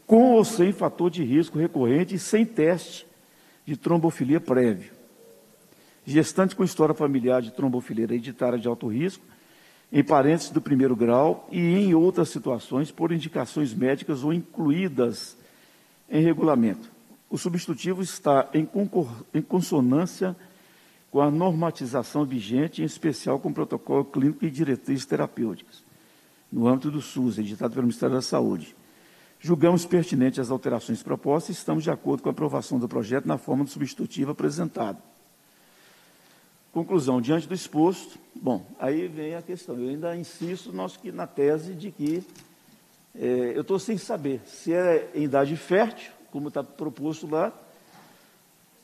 com ou sem fator de risco recorrente e sem teste de trombofilia prévio. Gestantes com história familiar de trombofilia hereditária de alto risco em parentes do primeiro grau e em outras situações por indicações médicas ou incluídas em regulamento. O substitutivo está em, em consonância com a normatização vigente, em especial com o protocolo clínico e diretrizes terapêuticas, no âmbito do SUS, editado pelo Ministério da Saúde. Julgamos pertinentes as alterações propostas e estamos de acordo com a aprovação do projeto na forma do substitutivo apresentado. Conclusão, diante do exposto, bom, aí vem a questão. Eu ainda insisto nosso, que, na tese de que é, eu estou sem saber se é em idade fértil, como está proposto lá,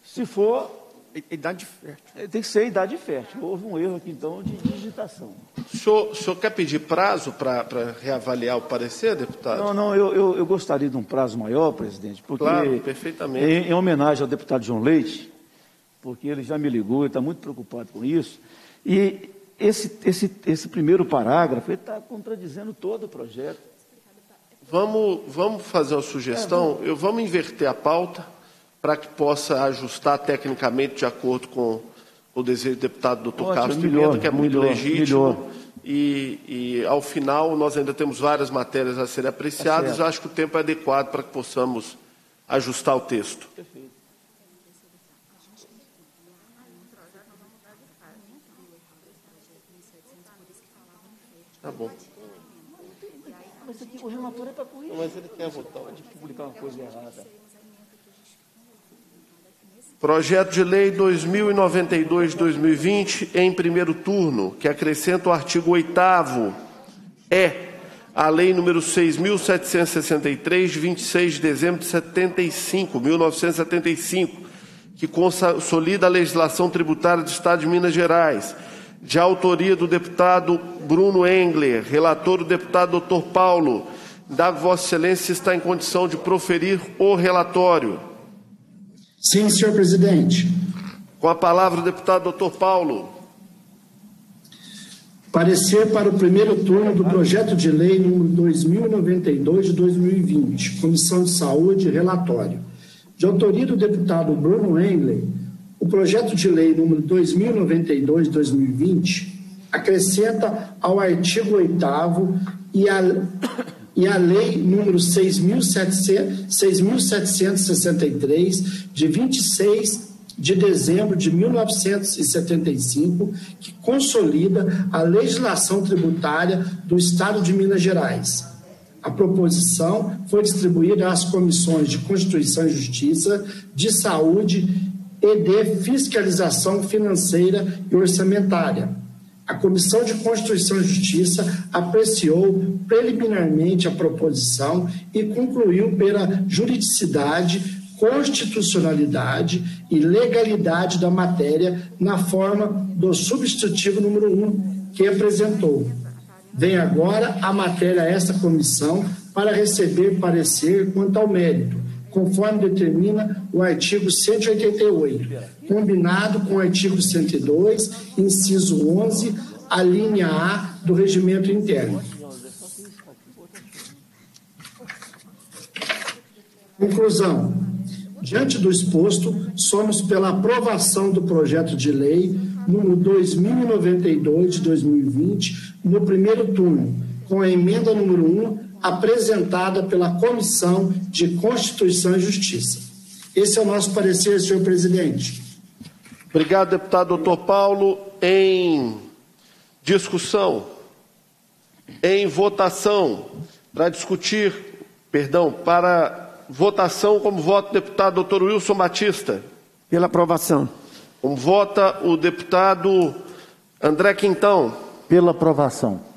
se for. Idade fértil. É, tem que ser idade fértil. Houve um erro aqui, então, de digitação. O senhor, o senhor quer pedir prazo para reavaliar o parecer, deputado? Não, não, eu, eu, eu, gostaria de um prazo maior, presidente, porque. Claro, perfeitamente. Em, em homenagem ao deputado João Leite, porque ele já me ligou, ele está muito preocupado com isso. E esse, esse, esse primeiro parágrafo está contradizendo todo o projeto. Vamos, vamos fazer uma sugestão? É, Eu, vamos inverter a pauta para que possa ajustar tecnicamente de acordo com o desejo do deputado doutor Ótimo, Carlos melhor, Pimenta, que é muito melhor, legítimo. Melhor. E, e, ao final, nós ainda temos várias matérias a serem apreciadas. Tá Eu acho que o tempo é adequado para que possamos ajustar o texto. Perfeito. Tá bom. Mas aqui o relator é para corrigir. Mas ele quer votar. Pode publicar uma coisa errada. Projeto de Lei 2092-2020, em primeiro turno, que acrescenta o artigo 8 é a Lei número 6.763, de 26 de dezembro de 75, 1975, que consolida a legislação tributária do Estado de Minas Gerais, de autoria do deputado Bruno Engler, relator o deputado Dr. Paulo. Da Vossa Excelência está em condição de proferir o relatório. Sim, senhor presidente. Com a palavra o deputado Dr. Paulo. Parecer para o primeiro turno do projeto de lei número 2092 de 2020, Comissão de Saúde, relatório. De autoria do deputado Bruno Engler, o projeto de lei número 2092 de 2020 acrescenta ao artigo 8 e a e a Lei número 6.763, de 26 de dezembro de 1975, que consolida a legislação tributária do Estado de Minas Gerais. A proposição foi distribuída às comissões de Constituição e Justiça, de Saúde e de Fiscalização Financeira e Orçamentária a Comissão de Constituição e Justiça apreciou preliminarmente a proposição e concluiu pela juridicidade, constitucionalidade e legalidade da matéria na forma do substitutivo número 1 que apresentou. Vem agora a matéria a esta comissão para receber parecer quanto ao mérito, conforme determina o artigo 188, combinado com o artigo 102, inciso 11, a linha A do regimento interno. Conclusão. Diante do exposto, somos pela aprovação do projeto de lei número 2092 de 2020 no primeiro turno, com a emenda número 1 apresentada pela Comissão de Constituição e Justiça. Esse é o nosso parecer, senhor presidente. Obrigado, deputado doutor Paulo. Em discussão, em votação, para discutir, perdão, para votação, como vota o deputado doutor Wilson Batista. Pela aprovação. Como vota o deputado André Quintão. Pela aprovação.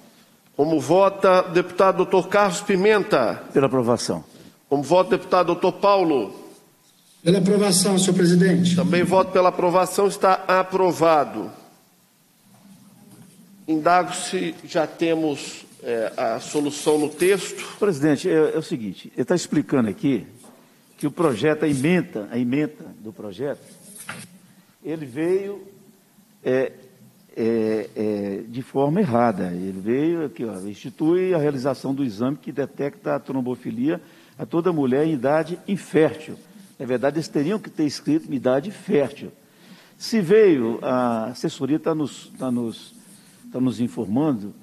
Como vota o deputado Dr. Carlos Pimenta? Pela aprovação. Como vota o deputado Dr. Paulo? Pela aprovação, senhor presidente. Também voto pela aprovação, está aprovado. Indago se já temos é, a solução no texto. Presidente, é, é o seguinte, ele está explicando aqui que o projeto, a emenda, a emenda do projeto, ele veio é, é, é, de forma errada. Ele veio aqui, ó, institui a realização do exame que detecta a trombofilia a toda mulher em idade infértil. Na verdade, eles teriam que ter escrito idade fértil. Se veio, a assessoria está nos, tá nos, tá nos informando,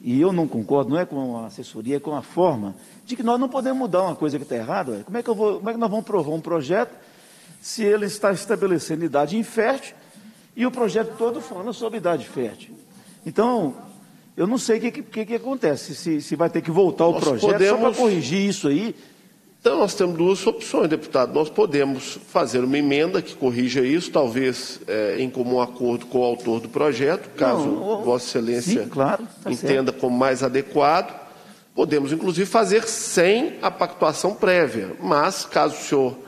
e eu não concordo, não é com a assessoria, é com a forma, de que nós não podemos mudar uma coisa que está errada. Como é que, como é que nós vamos provar um projeto se ele está estabelecendo idade infértil e o projeto todo falando sobre idade fértil. Então, eu não sei o que, que, que, acontece, se, se vai ter que voltar o projeto podemos... só para corrigir isso aí. Então, nós temos duas opções, deputado. Nós podemos fazer uma emenda que corrija isso, talvez é, em comum acordo com o autor do projeto, caso não, Vossa Excelência sim, claro, tá entenda certo. como mais adequado. Podemos, inclusive, fazer sem a pactuação prévia, mas, caso o senhor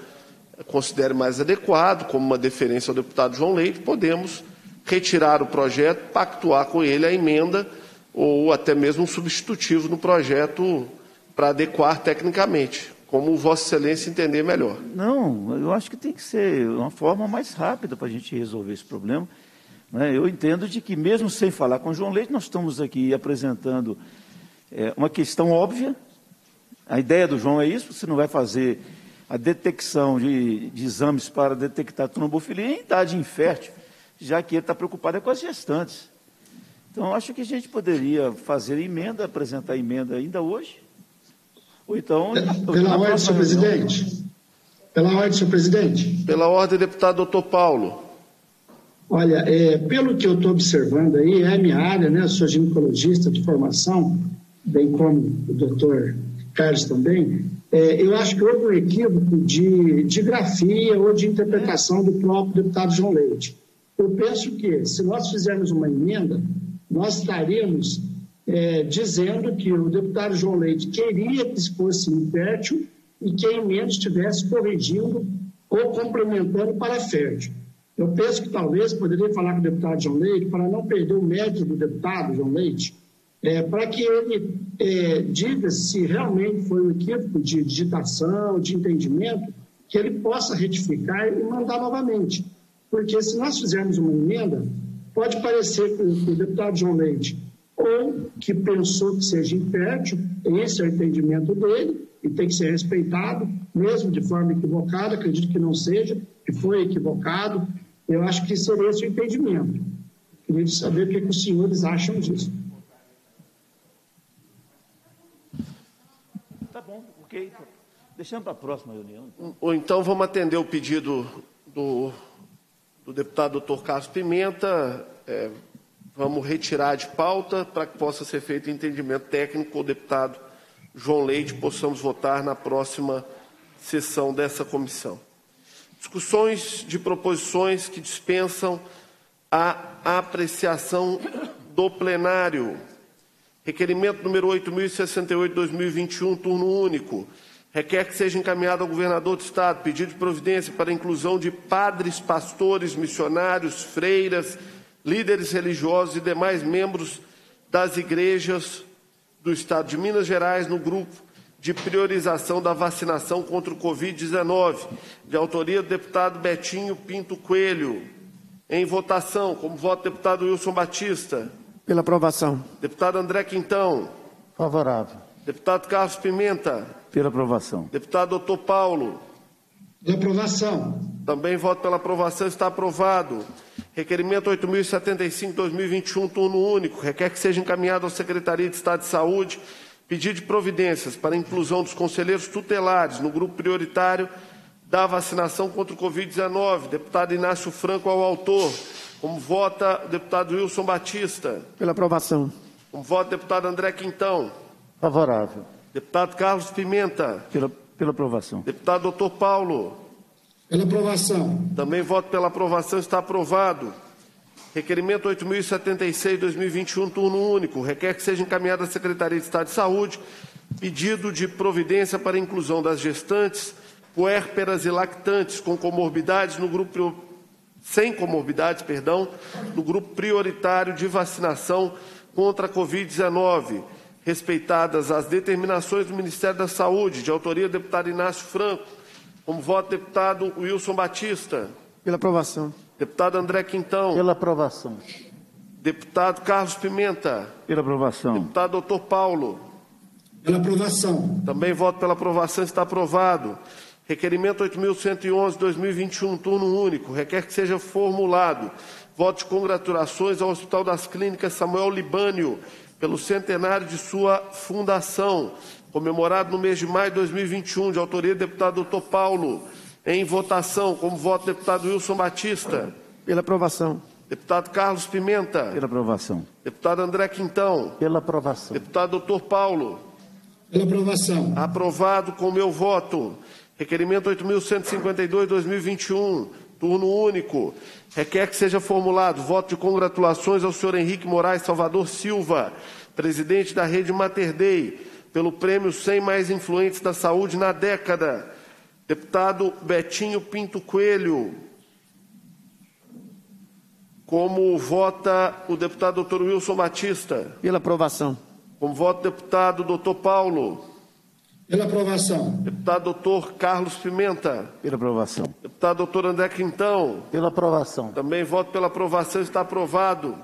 considere mais adequado, como uma deferência ao deputado João Leite, podemos retirar o projeto, pactuar com ele a emenda ou até mesmo um substitutivo no projeto para adequar tecnicamente, como Vossa Excelência entender melhor. Não, eu acho que tem que ser uma forma mais rápida para a gente resolver esse problema. Né? Eu entendo de que, mesmo sem falar com o João Leite, nós estamos aqui apresentando é, uma questão óbvia. A ideia do João é isso: você não vai fazer a detecção de, de exames para detectar trombofilia em idade infértil, já que ele está preocupado é com as gestantes. Então, acho que a gente poderia fazer emenda, apresentar emenda ainda hoje. Ou então. Pela ordem, senhor presidente. Pela ordem, senhor presidente. Pela ordem, deputado doutor Paulo. Olha, é, pelo que eu estou observando aí, é a minha área, né? Eu sou ginecologista de formação, bem como o doutor Carlos também. É, eu acho que houve um equívoco de, de grafia ou de interpretação do próprio deputado João Leite. Eu penso que, se nós fizermos uma emenda, nós estaríamos é, dizendo que o deputado João Leite queria que isso fosse infértil e que a emenda estivesse corrigindo ou complementando para fértil. Eu penso que talvez poderia falar com o deputado João Leite, para não perder o mérito do deputado João Leite, é, para que ele é, diga se realmente foi um equívoco de digitação, de entendimento, que ele possa retificar e mandar novamente. Porque se nós fizermos uma emenda, pode parecer que o deputado João Leite ou que pensou que seja infértil, esse é o entendimento dele, e tem que ser respeitado, mesmo de forma equivocada, acredito que não seja, que foi equivocado, eu acho que seria esse o entendimento. Queria saber o que, que os senhores acham disso. Tá bom, ok. Deixando para a próxima reunião. Ou então vamos atender o pedido do, do deputado doutor Carlos Pimenta. É, vamos retirar de pauta para que possa ser feito entendimento técnico com o deputado João Leite, possamos votar na próxima sessão dessa comissão. Discussões de proposições que dispensam a apreciação do plenário. Requerimento número 8.068-2021, turno único. Requer que seja encaminhado ao governador do Estado pedido de providência para a inclusão de padres, pastores, missionários, freiras, líderes religiosos e demais membros das igrejas do Estado de Minas Gerais no grupo de priorização da vacinação contra o Covid-19, de autoria do deputado Betinho Pinto Coelho. Em votação, como voto deputado Wilson Batista. Pela aprovação. Deputado André Quintão. Favorável. Deputado Carlos Pimenta. Pela aprovação. Deputado Doutor Paulo. Pela aprovação. Também voto pela aprovação, está aprovado. Requerimento 8.075-2021, turno único. Requer que seja encaminhado à Secretaria de Estado de Saúde pedido de providências para a inclusão dos conselheiros tutelares no grupo prioritário da vacinação contra o Covid-19. Deputado Inácio Franco ao autor. Como vota o deputado Wilson Batista? Pela aprovação. Como vota o deputado André Quintão? Favorável. Deputado Carlos Pimenta? Pela, pela aprovação. Deputado doutor Paulo? Pela aprovação. Também voto pela aprovação, está aprovado. Requerimento 8.076-2021, turno único. Requer que seja encaminhado à Secretaria de Estado de Saúde pedido de providência para a inclusão das gestantes, puérperas e lactantes com comorbidades no grupo sem comorbidades, perdão, no grupo prioritário de vacinação contra a Covid-19, respeitadas as determinações do Ministério da Saúde, de autoria do deputado Inácio Franco, como voto deputado Wilson Batista. Pela aprovação. Deputado André Quintão. Pela aprovação. Deputado Carlos Pimenta. Pela aprovação. Deputado Doutor Paulo. Pela aprovação. Também voto pela aprovação, está aprovado. Requerimento 8.111-2021, turno único. Requer que seja formulado voto de congratulações ao Hospital das Clínicas Samuel Libânio pelo centenário de sua fundação, comemorado no mês de maio de 2021, de autoria do deputado Doutor Paulo. Em votação, como voto deputado Wilson Batista. Pela aprovação. Deputado Carlos Pimenta. Pela aprovação. Deputado André Quintão. Pela aprovação. Deputado doutor Paulo. Pela aprovação. Aprovado com meu voto. Requerimento 8.152-2021, turno único. Requer que seja formulado voto de congratulações ao senhor Henrique Moraes Salvador Silva, presidente da Rede Mater Dei, pelo prêmio 100 mais influentes da saúde na década Deputado Betinho Pinto Coelho. Como vota o deputado doutor Wilson Batista? Pela aprovação. Como vota o deputado doutor Paulo? Pela aprovação. Deputado doutor Carlos Pimenta? Pela aprovação. Deputado doutor André Quintão? Pela aprovação. Também voto pela aprovação, está aprovado.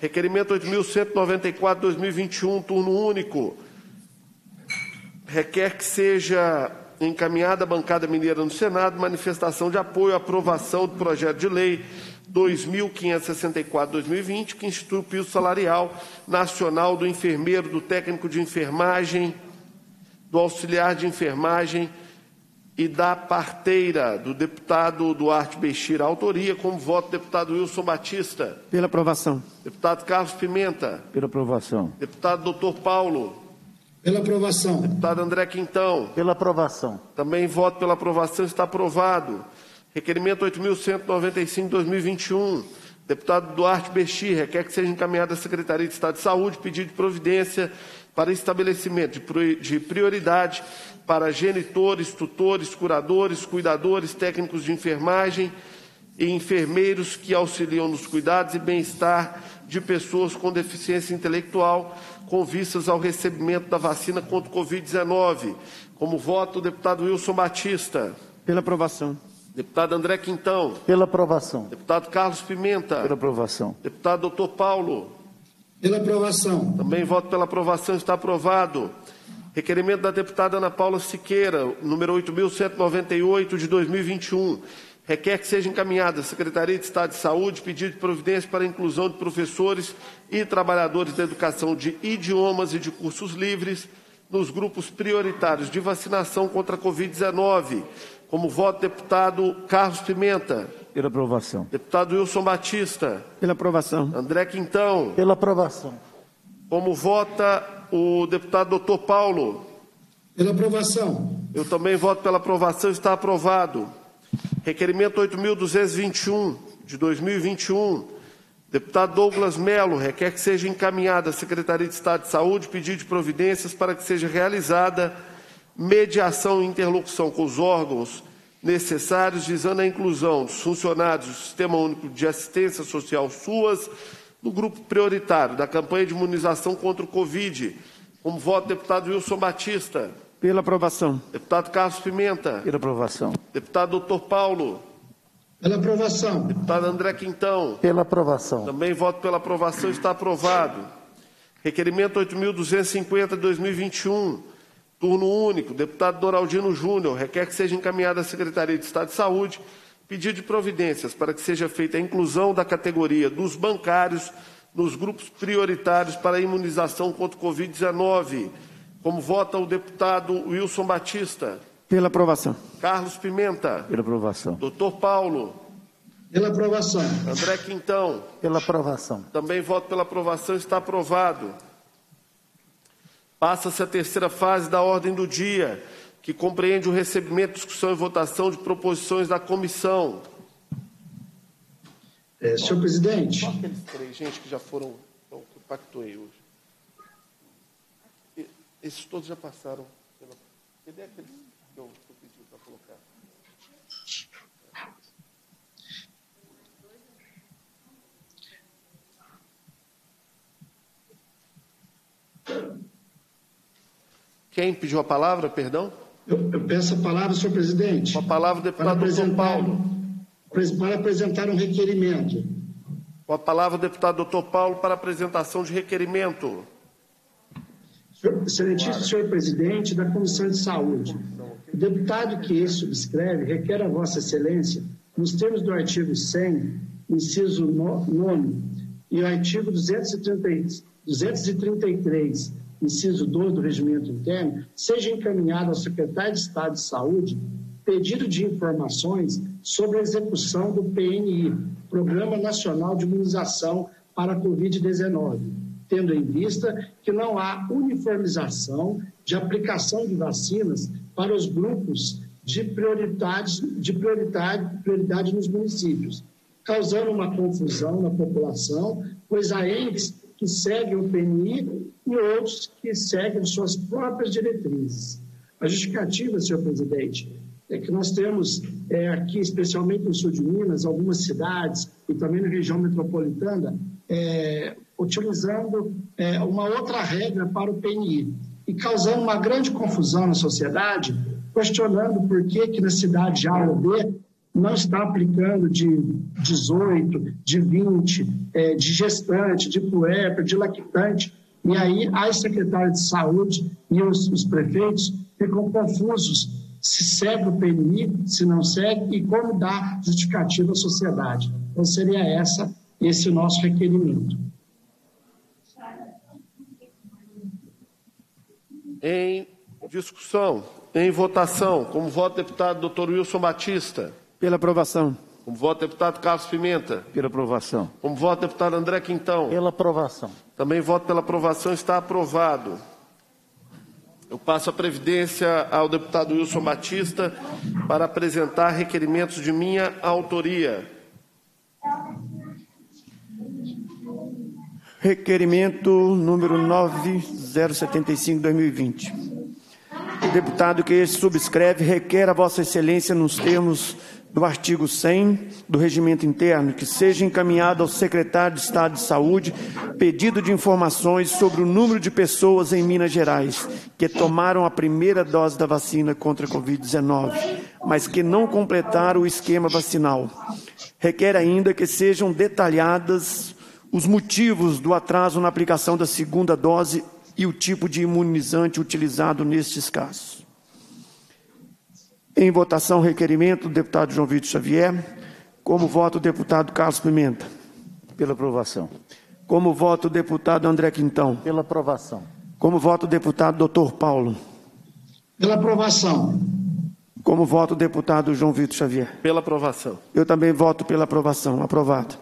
Requerimento 8.194-2021, turno único. Requer que seja encaminhada à bancada mineira no Senado manifestação de apoio à aprovação do projeto de lei 2564-2020, que institui o piso salarial nacional do enfermeiro, do técnico de enfermagem, do auxiliar de enfermagem e da parteira do deputado Duarte Bexira. Autoria, como voto, deputado Wilson Batista. Pela aprovação. Deputado Carlos Pimenta. Pela aprovação. Deputado Doutor Paulo. Pela aprovação. Deputado André Quintão. Pela aprovação. Também voto pela aprovação, está aprovado. Requerimento 8.195-2021. Deputado Duarte Bexir requer que seja encaminhado à Secretaria de Estado de Saúde pedido de providência para estabelecimento de prioridade para genitores, tutores, curadores, cuidadores, técnicos de enfermagem e enfermeiros que auxiliam nos cuidados e bem-estar de pessoas com deficiência intelectual, com vistas ao recebimento da vacina contra o Covid-19. Como voto, o deputado Wilson Batista. Pela aprovação. Deputado André Quintão. Pela aprovação. Deputado Carlos Pimenta. Pela aprovação. Deputado Doutor Paulo. Pela aprovação. Também voto pela aprovação, está aprovado. Requerimento da deputada Ana Paula Siqueira, número 8.198 de 2021. Requer que seja encaminhada à Secretaria de Estado de Saúde pedido de providência para a inclusão de professores e trabalhadores da educação de idiomas e de cursos livres nos grupos prioritários de vacinação contra a Covid-19. Como voto, deputado Carlos Pimenta. Pela aprovação. Deputado Wilson Batista. Pela aprovação. André Quintão. Pela aprovação. Como vota o deputado doutor Paulo? Pela aprovação. Eu também voto pela aprovação, está aprovado. Requerimento 8.221 de 2021. Deputado Douglas Melo requer que seja encaminhada à Secretaria de Estado de Saúde pedido de providências para que seja realizada mediação e interlocução com os órgãos necessários visando a inclusão dos funcionários do Sistema Único de Assistência Social SUAS no grupo prioritário da campanha de imunização contra o Covid. Como voto, deputado Wilson Batista. Pela aprovação. Deputado Carlos Pimenta. Pela aprovação. Deputado doutor Paulo. Pela aprovação. Deputado André Quintão. Pela aprovação. Também voto pela aprovação, está aprovado. Requerimento 8.250 de 2021 Turno único, deputado Doraldino Júnior requer que seja encaminhada à Secretaria de Estado de Saúde pedido de providências para que seja feita a inclusão da categoria dos bancários nos grupos prioritários para a imunização contra o Covid-19. Como vota o deputado Wilson Batista? Pela aprovação. Carlos Pimenta. Pela aprovação. Doutor Paulo. Pela aprovação. André Quintão. Pela aprovação. Também voto pela aprovação, está aprovado. Passa-se a terceira fase da ordem do dia, que compreende o recebimento, discussão e votação de proposições da comissão. É, senhor presidente. Só aqueles três, gente, que já foram, então, que eu pactuei hoje. Esses todos já passaram. Pela... Cadê aqueles que eu, que eu pedi para colocar? Quem pediu a palavra, perdão? Eu, eu peço a palavra, senhor presidente. A palavra, deputado doutor São Paulo. Para apresentar um requerimento. Com a palavra, deputado doutor Paulo, para apresentação de requerimento. Senhor, excelentíssimo senhor presidente da Comissão de Saúde, o deputado que esse subscreve requer a Vossa Excelência, nos termos do artigo 100, inciso 9, e o artigo 230, 233 inciso 2 do regimento interno, seja encaminhado ao secretário de Estado de Saúde pedido de informações sobre a execução do PNI, Programa Nacional de Imunização para a Covid-19, tendo em vista que não há uniformização de aplicação de vacinas para os grupos de, prioridades, de prioridade, prioridade nos municípios, causando uma confusão na população, pois há entes que seguem o PNI e outros que seguem suas próprias diretrizes. A justificativa, senhor presidente, é que nós temos é, aqui, especialmente no sul de Minas, algumas cidades e também na região metropolitana, é, utilizando é, uma outra regra para o PNI e causando uma grande confusão na sociedade, questionando por que, que na cidade A ou B não está aplicando de 18, de 20, é, de gestante, de puerper, de lactante. E aí as secretárias de saúde e os, os prefeitos ficam confusos se segue o PNI, se não segue e como dar justificativa à sociedade. Então seria essa esse nosso requerimento. Em Discussão. Em votação. Como voto, deputado Dr. Wilson Batista. Pela aprovação. Como voto, deputado Carlos Pimenta. Pela aprovação. Como voto, deputado André Quintão. Pela aprovação. Também voto pela aprovação, está aprovado. Eu passo a previdência ao deputado Wilson Batista para apresentar requerimentos de minha autoria. Requerimento número 9075-2020. O deputado que subscreve requer a Vossa Excelência, nos termos do artigo 100 do Regimento Interno, que seja encaminhado ao secretário de Estado de Saúde pedido de informações sobre o número de pessoas em Minas Gerais que tomaram a primeira dose da vacina contra a Covid-19, mas que não completaram o esquema vacinal. Requer ainda que sejam detalhadas os motivos do atraso na aplicação da segunda dose e o tipo de imunizante utilizado nestes casos. Em votação, requerimento do deputado João Vitor Xavier. Como voto, o deputado Carlos Pimenta. Pela aprovação. Como voto, o deputado André Quintão. Pela aprovação. Como voto, o deputado doutor Paulo. Pela aprovação. Como voto, o deputado João Vitor Xavier. Pela aprovação. Eu também voto pela aprovação. Aprovado.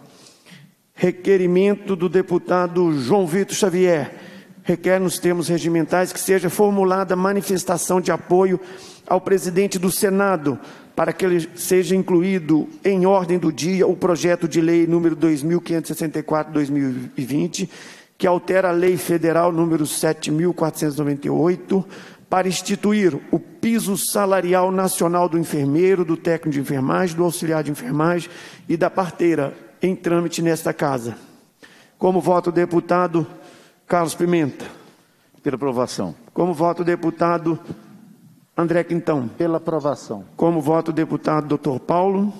Requerimento do deputado João Vitor Xavier. Requer nos termos regimentais que seja formulada manifestação de apoio ao presidente do Senado para que ele seja incluído em ordem do dia o projeto de lei número 2564/2020, que altera a Lei Federal número 7498 para instituir o piso salarial nacional do enfermeiro, do técnico de enfermagem, do auxiliar de enfermagem e da parteira em trâmite nesta casa. Como voto deputado Carlos Pimenta. Pela aprovação. Como voto o deputado André Quintão. Pela aprovação. Como voto o deputado Dr. Paulo.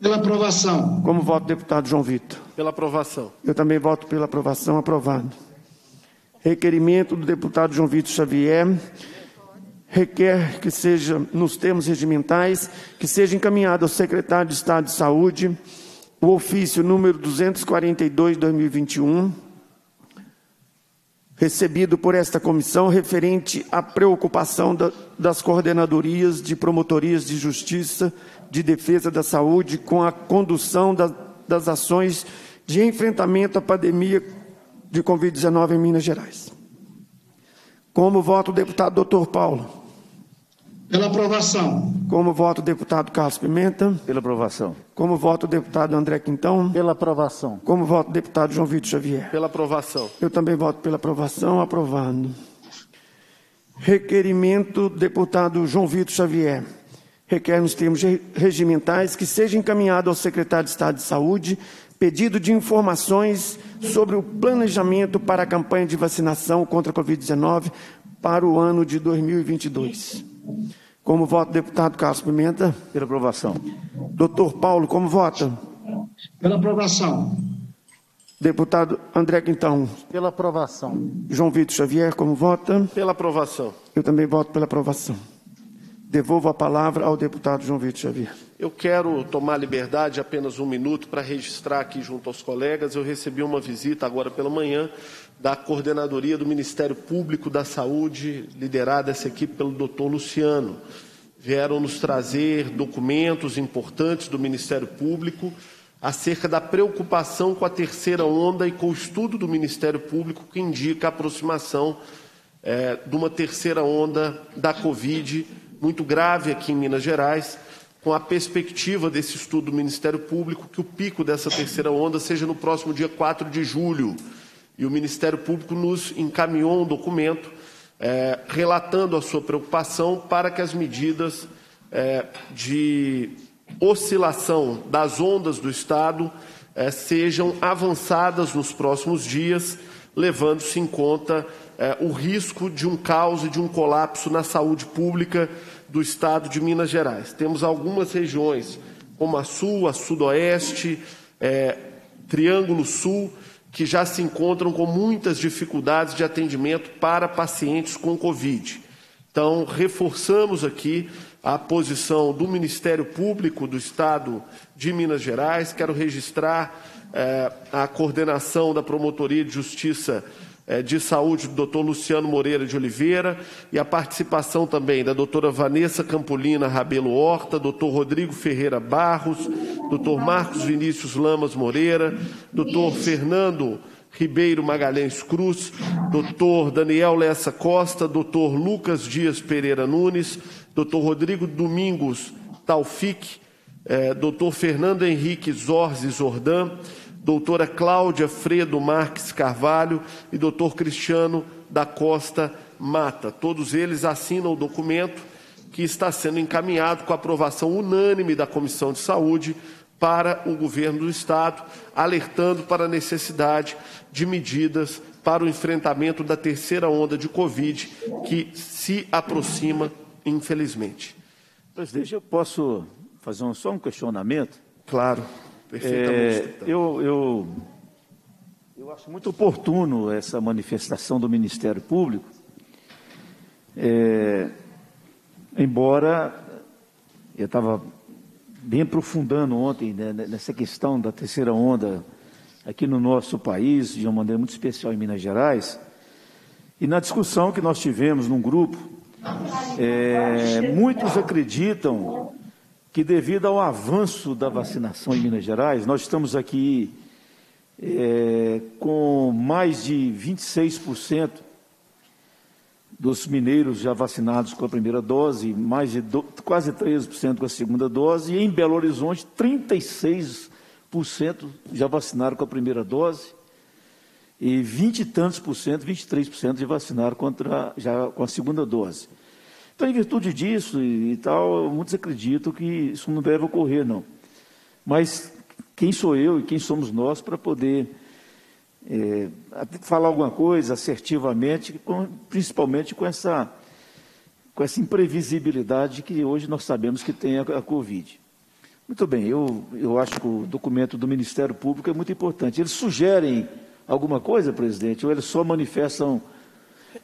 Pela aprovação. Como voto o deputado João Vitor. Pela aprovação. Eu também voto pela aprovação. Aprovado. Requerimento do deputado João Vitor Xavier. Requer que seja, nos termos regimentais, que seja encaminhado ao secretário de Estado de Saúde o ofício número 242 de 2021 recebido por esta comissão referente à preocupação da, das coordenadorias de promotorias de justiça de defesa da saúde com a condução da, das ações de enfrentamento à pandemia de Covid-19 em Minas Gerais. Como voto o deputado Dr. Paulo. Pela aprovação. Como voto o deputado Carlos Pimenta. Pela aprovação. Como voto o deputado André Quintão. Pela aprovação. Como voto o deputado João Vitor Xavier. Pela aprovação. Eu também voto pela aprovação. Aprovado. Requerimento do deputado João Vitor Xavier. Requer nos termos regimentais que seja encaminhado ao secretário de Estado de Saúde pedido de informações sobre o planejamento para a campanha de vacinação contra a Covid-19 para o ano de 2022. Como vota o deputado Carlos Pimenta? Pela aprovação. Doutor Paulo, como vota? Pela aprovação. Deputado André Quintão. Pela aprovação. João Vitor Xavier, como vota? Pela aprovação. Eu também voto pela aprovação. Devolvo a palavra ao deputado João Vitor Xavier. Eu quero tomar liberdade apenas um minuto para registrar aqui junto aos colegas. Eu recebi uma visita agora pela manhã da coordenadoria do Ministério Público da Saúde, liderada essa equipe pelo doutor Luciano. Vieram nos trazer documentos importantes do Ministério Público acerca da preocupação com a terceira onda e com o estudo do Ministério Público que indica a aproximação é, de uma terceira onda da Covid muito grave aqui em Minas Gerais, com a perspectiva desse estudo do Ministério Público que o pico dessa terceira onda seja no próximo dia 4 de julho. E o Ministério Público nos encaminhou um documento é, relatando a sua preocupação para que as medidas é, de oscilação das ondas do Estado é, sejam avançadas nos próximos dias, levando-se em conta é, o risco de um caos e de um colapso na saúde pública do Estado de Minas Gerais. Temos algumas regiões, como a Sul, a Sudoeste, é, Triângulo Sul, que já se encontram com muitas dificuldades de atendimento para pacientes com Covid. Então, reforçamos aqui a posição do Ministério Público do Estado de Minas Gerais. Quero registrar eh, a coordenação da Promotoria de Justiça de Saúde do Dr. Luciano Moreira de Oliveira e a participação também da doutora Vanessa Campolina Rabelo Horta, Dr. Rodrigo Ferreira Barros, Dr. Marcos Vinícius Lamas Moreira, Dr. Fernando Ribeiro Magalhães Cruz, Dr. Daniel Lessa Costa, Dr. Lucas Dias Pereira Nunes, Dr. Rodrigo Domingos Taufik, eh, Dr. Fernando Henrique Zorzi Zordan, doutora Cláudia Fredo Marques Carvalho e doutor Cristiano da Costa Mata. Todos eles assinam o documento que está sendo encaminhado com aprovação unânime da Comissão de Saúde para o governo do Estado, alertando para a necessidade de medidas para o enfrentamento da terceira onda de Covid que se aproxima, infelizmente. Presidente, eu posso fazer um, só um questionamento? Claro. É, eu, eu, eu acho muito oportuno essa manifestação do Ministério Público, é, embora eu estava bem aprofundando ontem né, nessa questão da terceira onda aqui no nosso país, de uma maneira muito especial em Minas Gerais, e na discussão que nós tivemos num grupo, é, muitos acreditam que devido ao avanço da vacinação em Minas Gerais, nós estamos aqui é, com mais de 26% dos mineiros já vacinados com a primeira dose, mais de do, quase 13% com a segunda dose, e em Belo Horizonte 36% já vacinaram com a primeira dose, e 20 e tantos por cento, 23% já vacinaram contra, já com a segunda dose. Então, em virtude disso e, e tal, muitos acreditam que isso não deve ocorrer, não. Mas quem sou eu e quem somos nós para poder é, falar alguma coisa assertivamente, com, principalmente com essa, com essa imprevisibilidade que hoje nós sabemos que tem a, a Covid. Muito bem, eu, eu acho que o documento do Ministério Público é muito importante. Eles sugerem alguma coisa, presidente, ou eles só manifestam,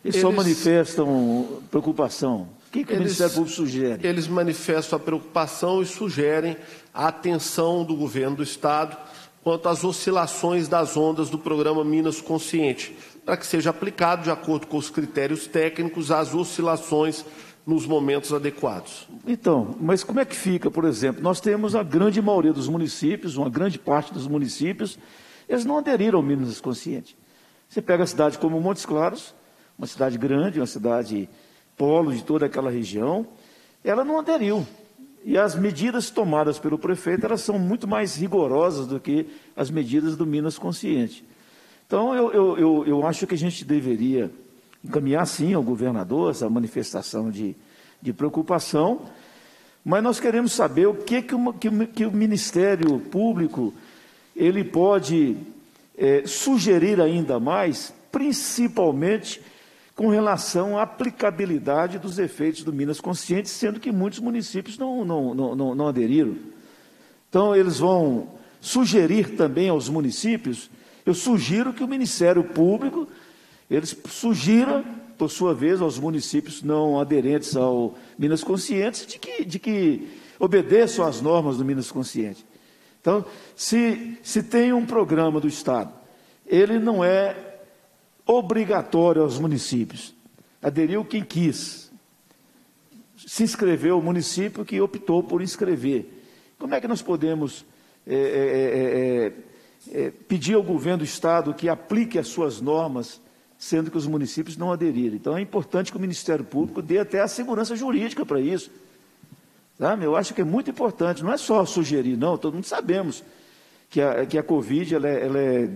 eles, eles... só manifestam preocupação? Que, que eles, o Ministério Público sugere? Eles manifestam a preocupação e sugerem a atenção do governo do Estado quanto às oscilações das ondas do programa Minas Consciente, para que seja aplicado, de acordo com os critérios técnicos, as oscilações nos momentos adequados. Então, mas como é que fica, por exemplo? Nós temos a grande maioria dos municípios, uma grande parte dos municípios, eles não aderiram ao Minas Consciente. Você pega a cidade como Montes Claros, uma cidade grande, uma cidade polo de toda aquela região, ela não aderiu. E as medidas tomadas pelo prefeito, elas são muito mais rigorosas do que as medidas do Minas Consciente. Então, eu, eu, eu, eu acho que a gente deveria encaminhar, sim, ao governador essa manifestação de, de preocupação, mas nós queremos saber o que, que, uma, que, que o Ministério Público ele pode é, sugerir ainda mais, principalmente com relação à aplicabilidade dos efeitos do Minas Consciente, sendo que muitos municípios não, não, não, não, aderiram. Então, eles vão sugerir também aos municípios, eu sugiro que o Ministério Público, eles sugira, por sua vez, aos municípios não aderentes ao Minas Consciente, de que, de que obedeçam às normas do Minas Consciente. Então, se, se tem um programa do Estado, ele não é obrigatório aos municípios. Aderiu quem quis. Se inscreveu o município que optou por inscrever. Como é que nós podemos é, é, é, pedir ao governo do Estado que aplique as suas normas, sendo que os municípios não aderiram? Então é importante que o Ministério Público dê até a segurança jurídica para isso. Sabe? Eu acho que é muito importante, não é só sugerir, não, todo mundo sabemos que a, que a Covid ela ela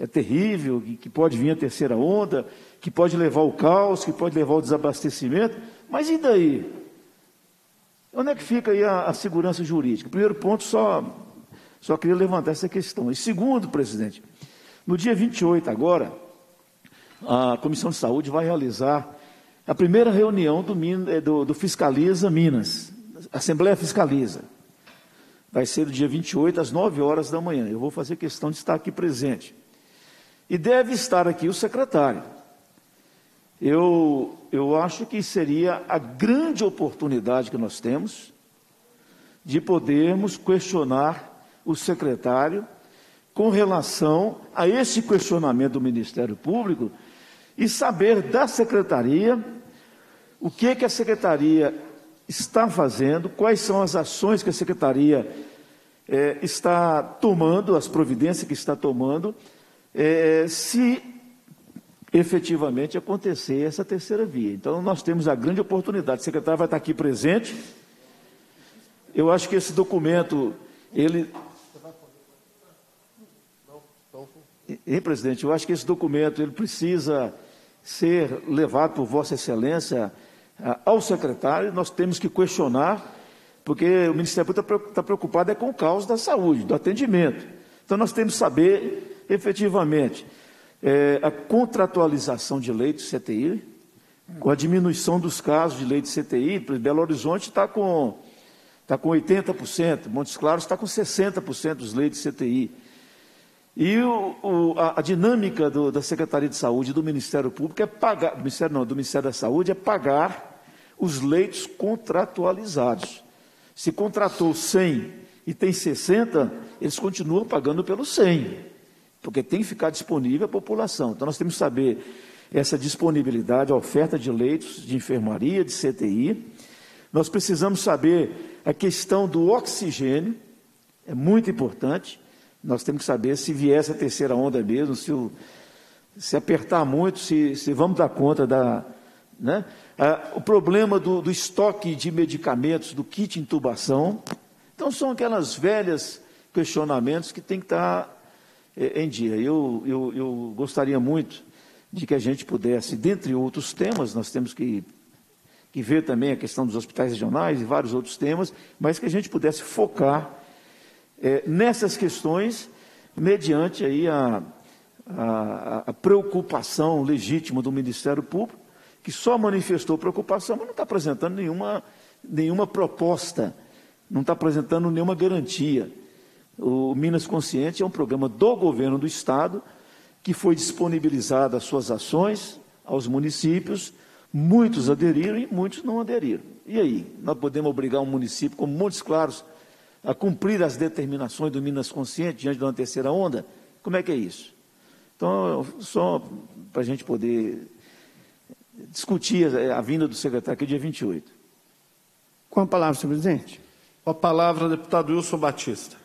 é terrível, que pode vir a terceira onda, que pode levar ao caos, que pode levar ao desabastecimento, mas e daí? Onde é que fica aí a, a segurança jurídica? Primeiro ponto, só, só queria levantar essa questão. E segundo, presidente, no dia 28 agora, a Comissão de Saúde vai realizar a primeira reunião do, eh, do, do Fiscaliza Minas, Assembleia Fiscaliza. Vai ser no dia 28, às 9 horas da manhã. Eu vou fazer questão de estar aqui presente. E deve estar aqui o secretário. Eu, eu acho que seria a grande oportunidade que nós temos de podermos questionar o secretário com relação a esse questionamento do Ministério Público e saber da secretaria o que, que a secretaria está fazendo, quais são as ações que a secretaria é, está tomando, as providências que está tomando, é, se efetivamente acontecer essa terceira via. Então, nós temos a grande oportunidade. O secretário vai estar aqui presente. Eu acho que esse documento, ele. Hein, presidente? Eu acho que esse documento ele precisa ser levado por Vossa Excelência ao secretário. Nós temos que questionar, porque o Ministério Público está preocupado é com o caos da saúde, do atendimento. Então, nós temos que saber efetivamente é, a contratualização de leitos CTI, com a diminuição dos casos de leitos CTI, Belo Horizonte está com, tá com 80%, Montes Claros está com 60% dos leitos CTI. E o, o, a, a, dinâmica do, da Secretaria de Saúde e do Ministério Público é pagar, do Ministério, não, do Ministério da Saúde é pagar os leitos contratualizados. Se contratou 100 e tem 60, eles continuam pagando pelo 100 porque tem que ficar disponível à população. Então nós temos que saber essa disponibilidade, a oferta de leitos de enfermaria, de CTI. Nós precisamos saber a questão do oxigênio, é muito importante. Nós temos que saber se vier essa terceira onda mesmo, se, o, se apertar muito, se, se, vamos dar conta da. Né? Ah, o problema do, do estoque de medicamentos, do kit intubação. Então, são aquelas velhas questionamentos que tem que estar em dia. Eu, eu, eu gostaria muito de que a gente pudesse, dentre outros temas, nós temos que, que ver também a questão dos hospitais regionais e vários outros temas, mas que a gente pudesse focar é, nessas questões mediante aí a, a, a, preocupação legítima do Ministério Público, que só manifestou preocupação, mas não está apresentando nenhuma, nenhuma proposta, não está apresentando nenhuma garantia. O Minas Consciente é um programa do governo do Estado que foi disponibilizado as suas ações aos municípios. Muitos aderiram e muitos não aderiram. E aí? Nós podemos obrigar um município como Montes Claros a cumprir as determinações do Minas Consciente diante de uma terceira onda? Como é que é isso? Então, só para a gente poder discutir a vinda do secretário aqui dia 28. Com a palavra, senhor presidente. Com a palavra, deputado Wilson Batista.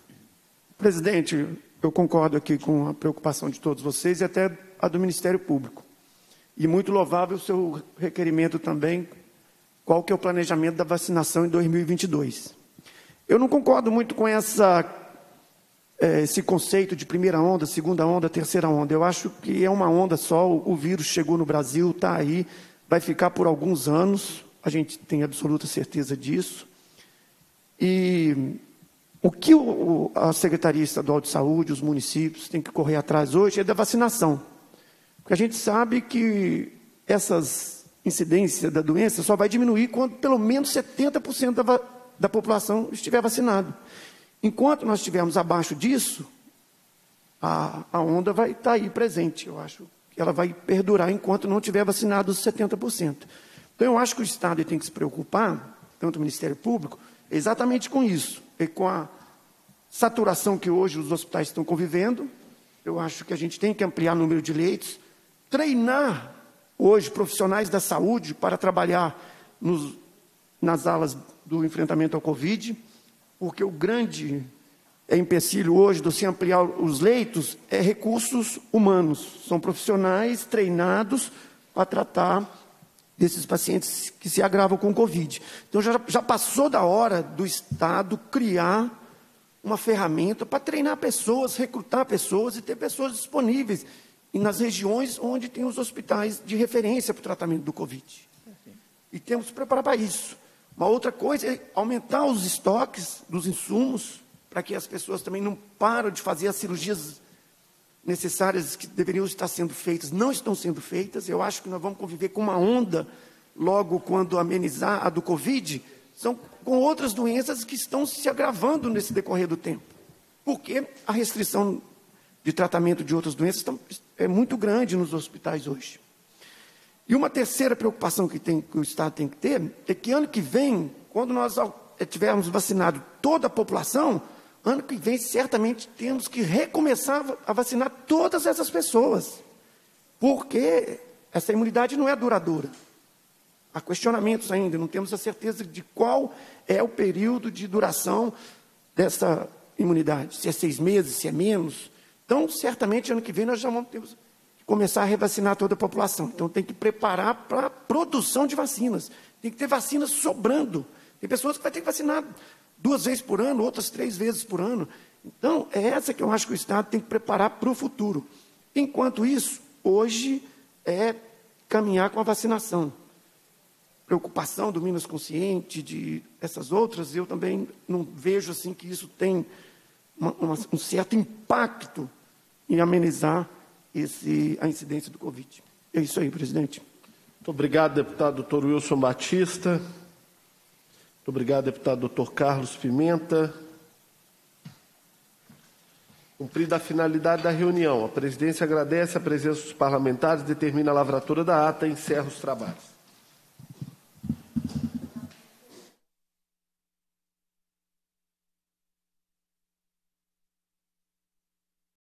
Presidente, eu concordo aqui com a preocupação de todos vocês e até a do Ministério Público. E muito louvável o seu requerimento também, qual que é o planejamento da vacinação em 2022. Eu não concordo muito com essa, é, esse conceito de primeira onda, segunda onda, terceira onda. Eu acho que é uma onda só, o vírus chegou no Brasil, está aí, vai ficar por alguns anos, a gente tem absoluta certeza disso. E o que o, a Secretaria Estadual de Saúde, os municípios têm que correr atrás hoje é da vacinação. Porque a gente sabe que essas incidências da doença só vai diminuir quando pelo menos 70% da, da população estiver vacinada. Enquanto nós estivermos abaixo disso, a, a onda vai estar aí presente. Eu acho ela vai perdurar enquanto não tiver vacinado os 70%. Então, eu acho que o Estado tem que se preocupar, tanto o Ministério Público, exatamente com isso, e com a saturação que hoje os hospitais estão convivendo. Eu acho que a gente tem que ampliar o número de leitos, treinar hoje profissionais da saúde para trabalhar nos, nas alas do enfrentamento ao Covid, porque o grande empecilho hoje de se ampliar os leitos é recursos humanos. São profissionais treinados para tratar desses pacientes que se agravam com Covid. Então já, já passou da hora do Estado criar uma ferramenta para treinar pessoas, recrutar pessoas e ter pessoas disponíveis e nas regiões onde tem os hospitais de referência para o tratamento do Covid. E temos que preparar para isso. Uma outra coisa é aumentar os estoques dos insumos para que as pessoas também não param de fazer as cirurgias necessárias que deveriam estar sendo feitas, não estão sendo feitas. Eu acho que nós vamos conviver com uma onda logo quando amenizar a do Covid, são com outras doenças que estão se agravando nesse decorrer do tempo. Porque a restrição de tratamento de outras doenças é muito grande nos hospitais hoje. E uma terceira preocupação que, tem, que o Estado tem que ter é que ano que vem, quando nós eh, tivermos vacinado toda a população, ano que vem certamente temos que recomeçar a vacinar todas essas pessoas. Porque essa imunidade não é duradoura. Há questionamentos ainda, não temos a certeza de qual é o período de duração dessa imunidade, se é seis meses, se é menos. Então, certamente, ano que vem nós já vamos ter que começar a revacinar toda a população. Então, tem que preparar para a produção de vacinas. Tem que ter vacinas sobrando. Tem pessoas que vai ter que vacinar duas vezes por ano, outras três vezes por ano. Então, é essa que eu acho que o Estado tem que preparar para o futuro. Enquanto isso, hoje é caminhar com a vacinação. Preocupação do Minas Consciente, de essas outras, eu também não vejo assim que isso tem uma, uma, um certo impacto em amenizar esse, a incidência do Covid. É isso aí, presidente. Muito obrigado, deputado doutor Wilson Batista. Muito obrigado, deputado doutor Carlos Pimenta. Cumprida a finalidade da reunião, a presidência agradece a presença dos parlamentares, determina a lavratura da ata e encerra os trabalhos.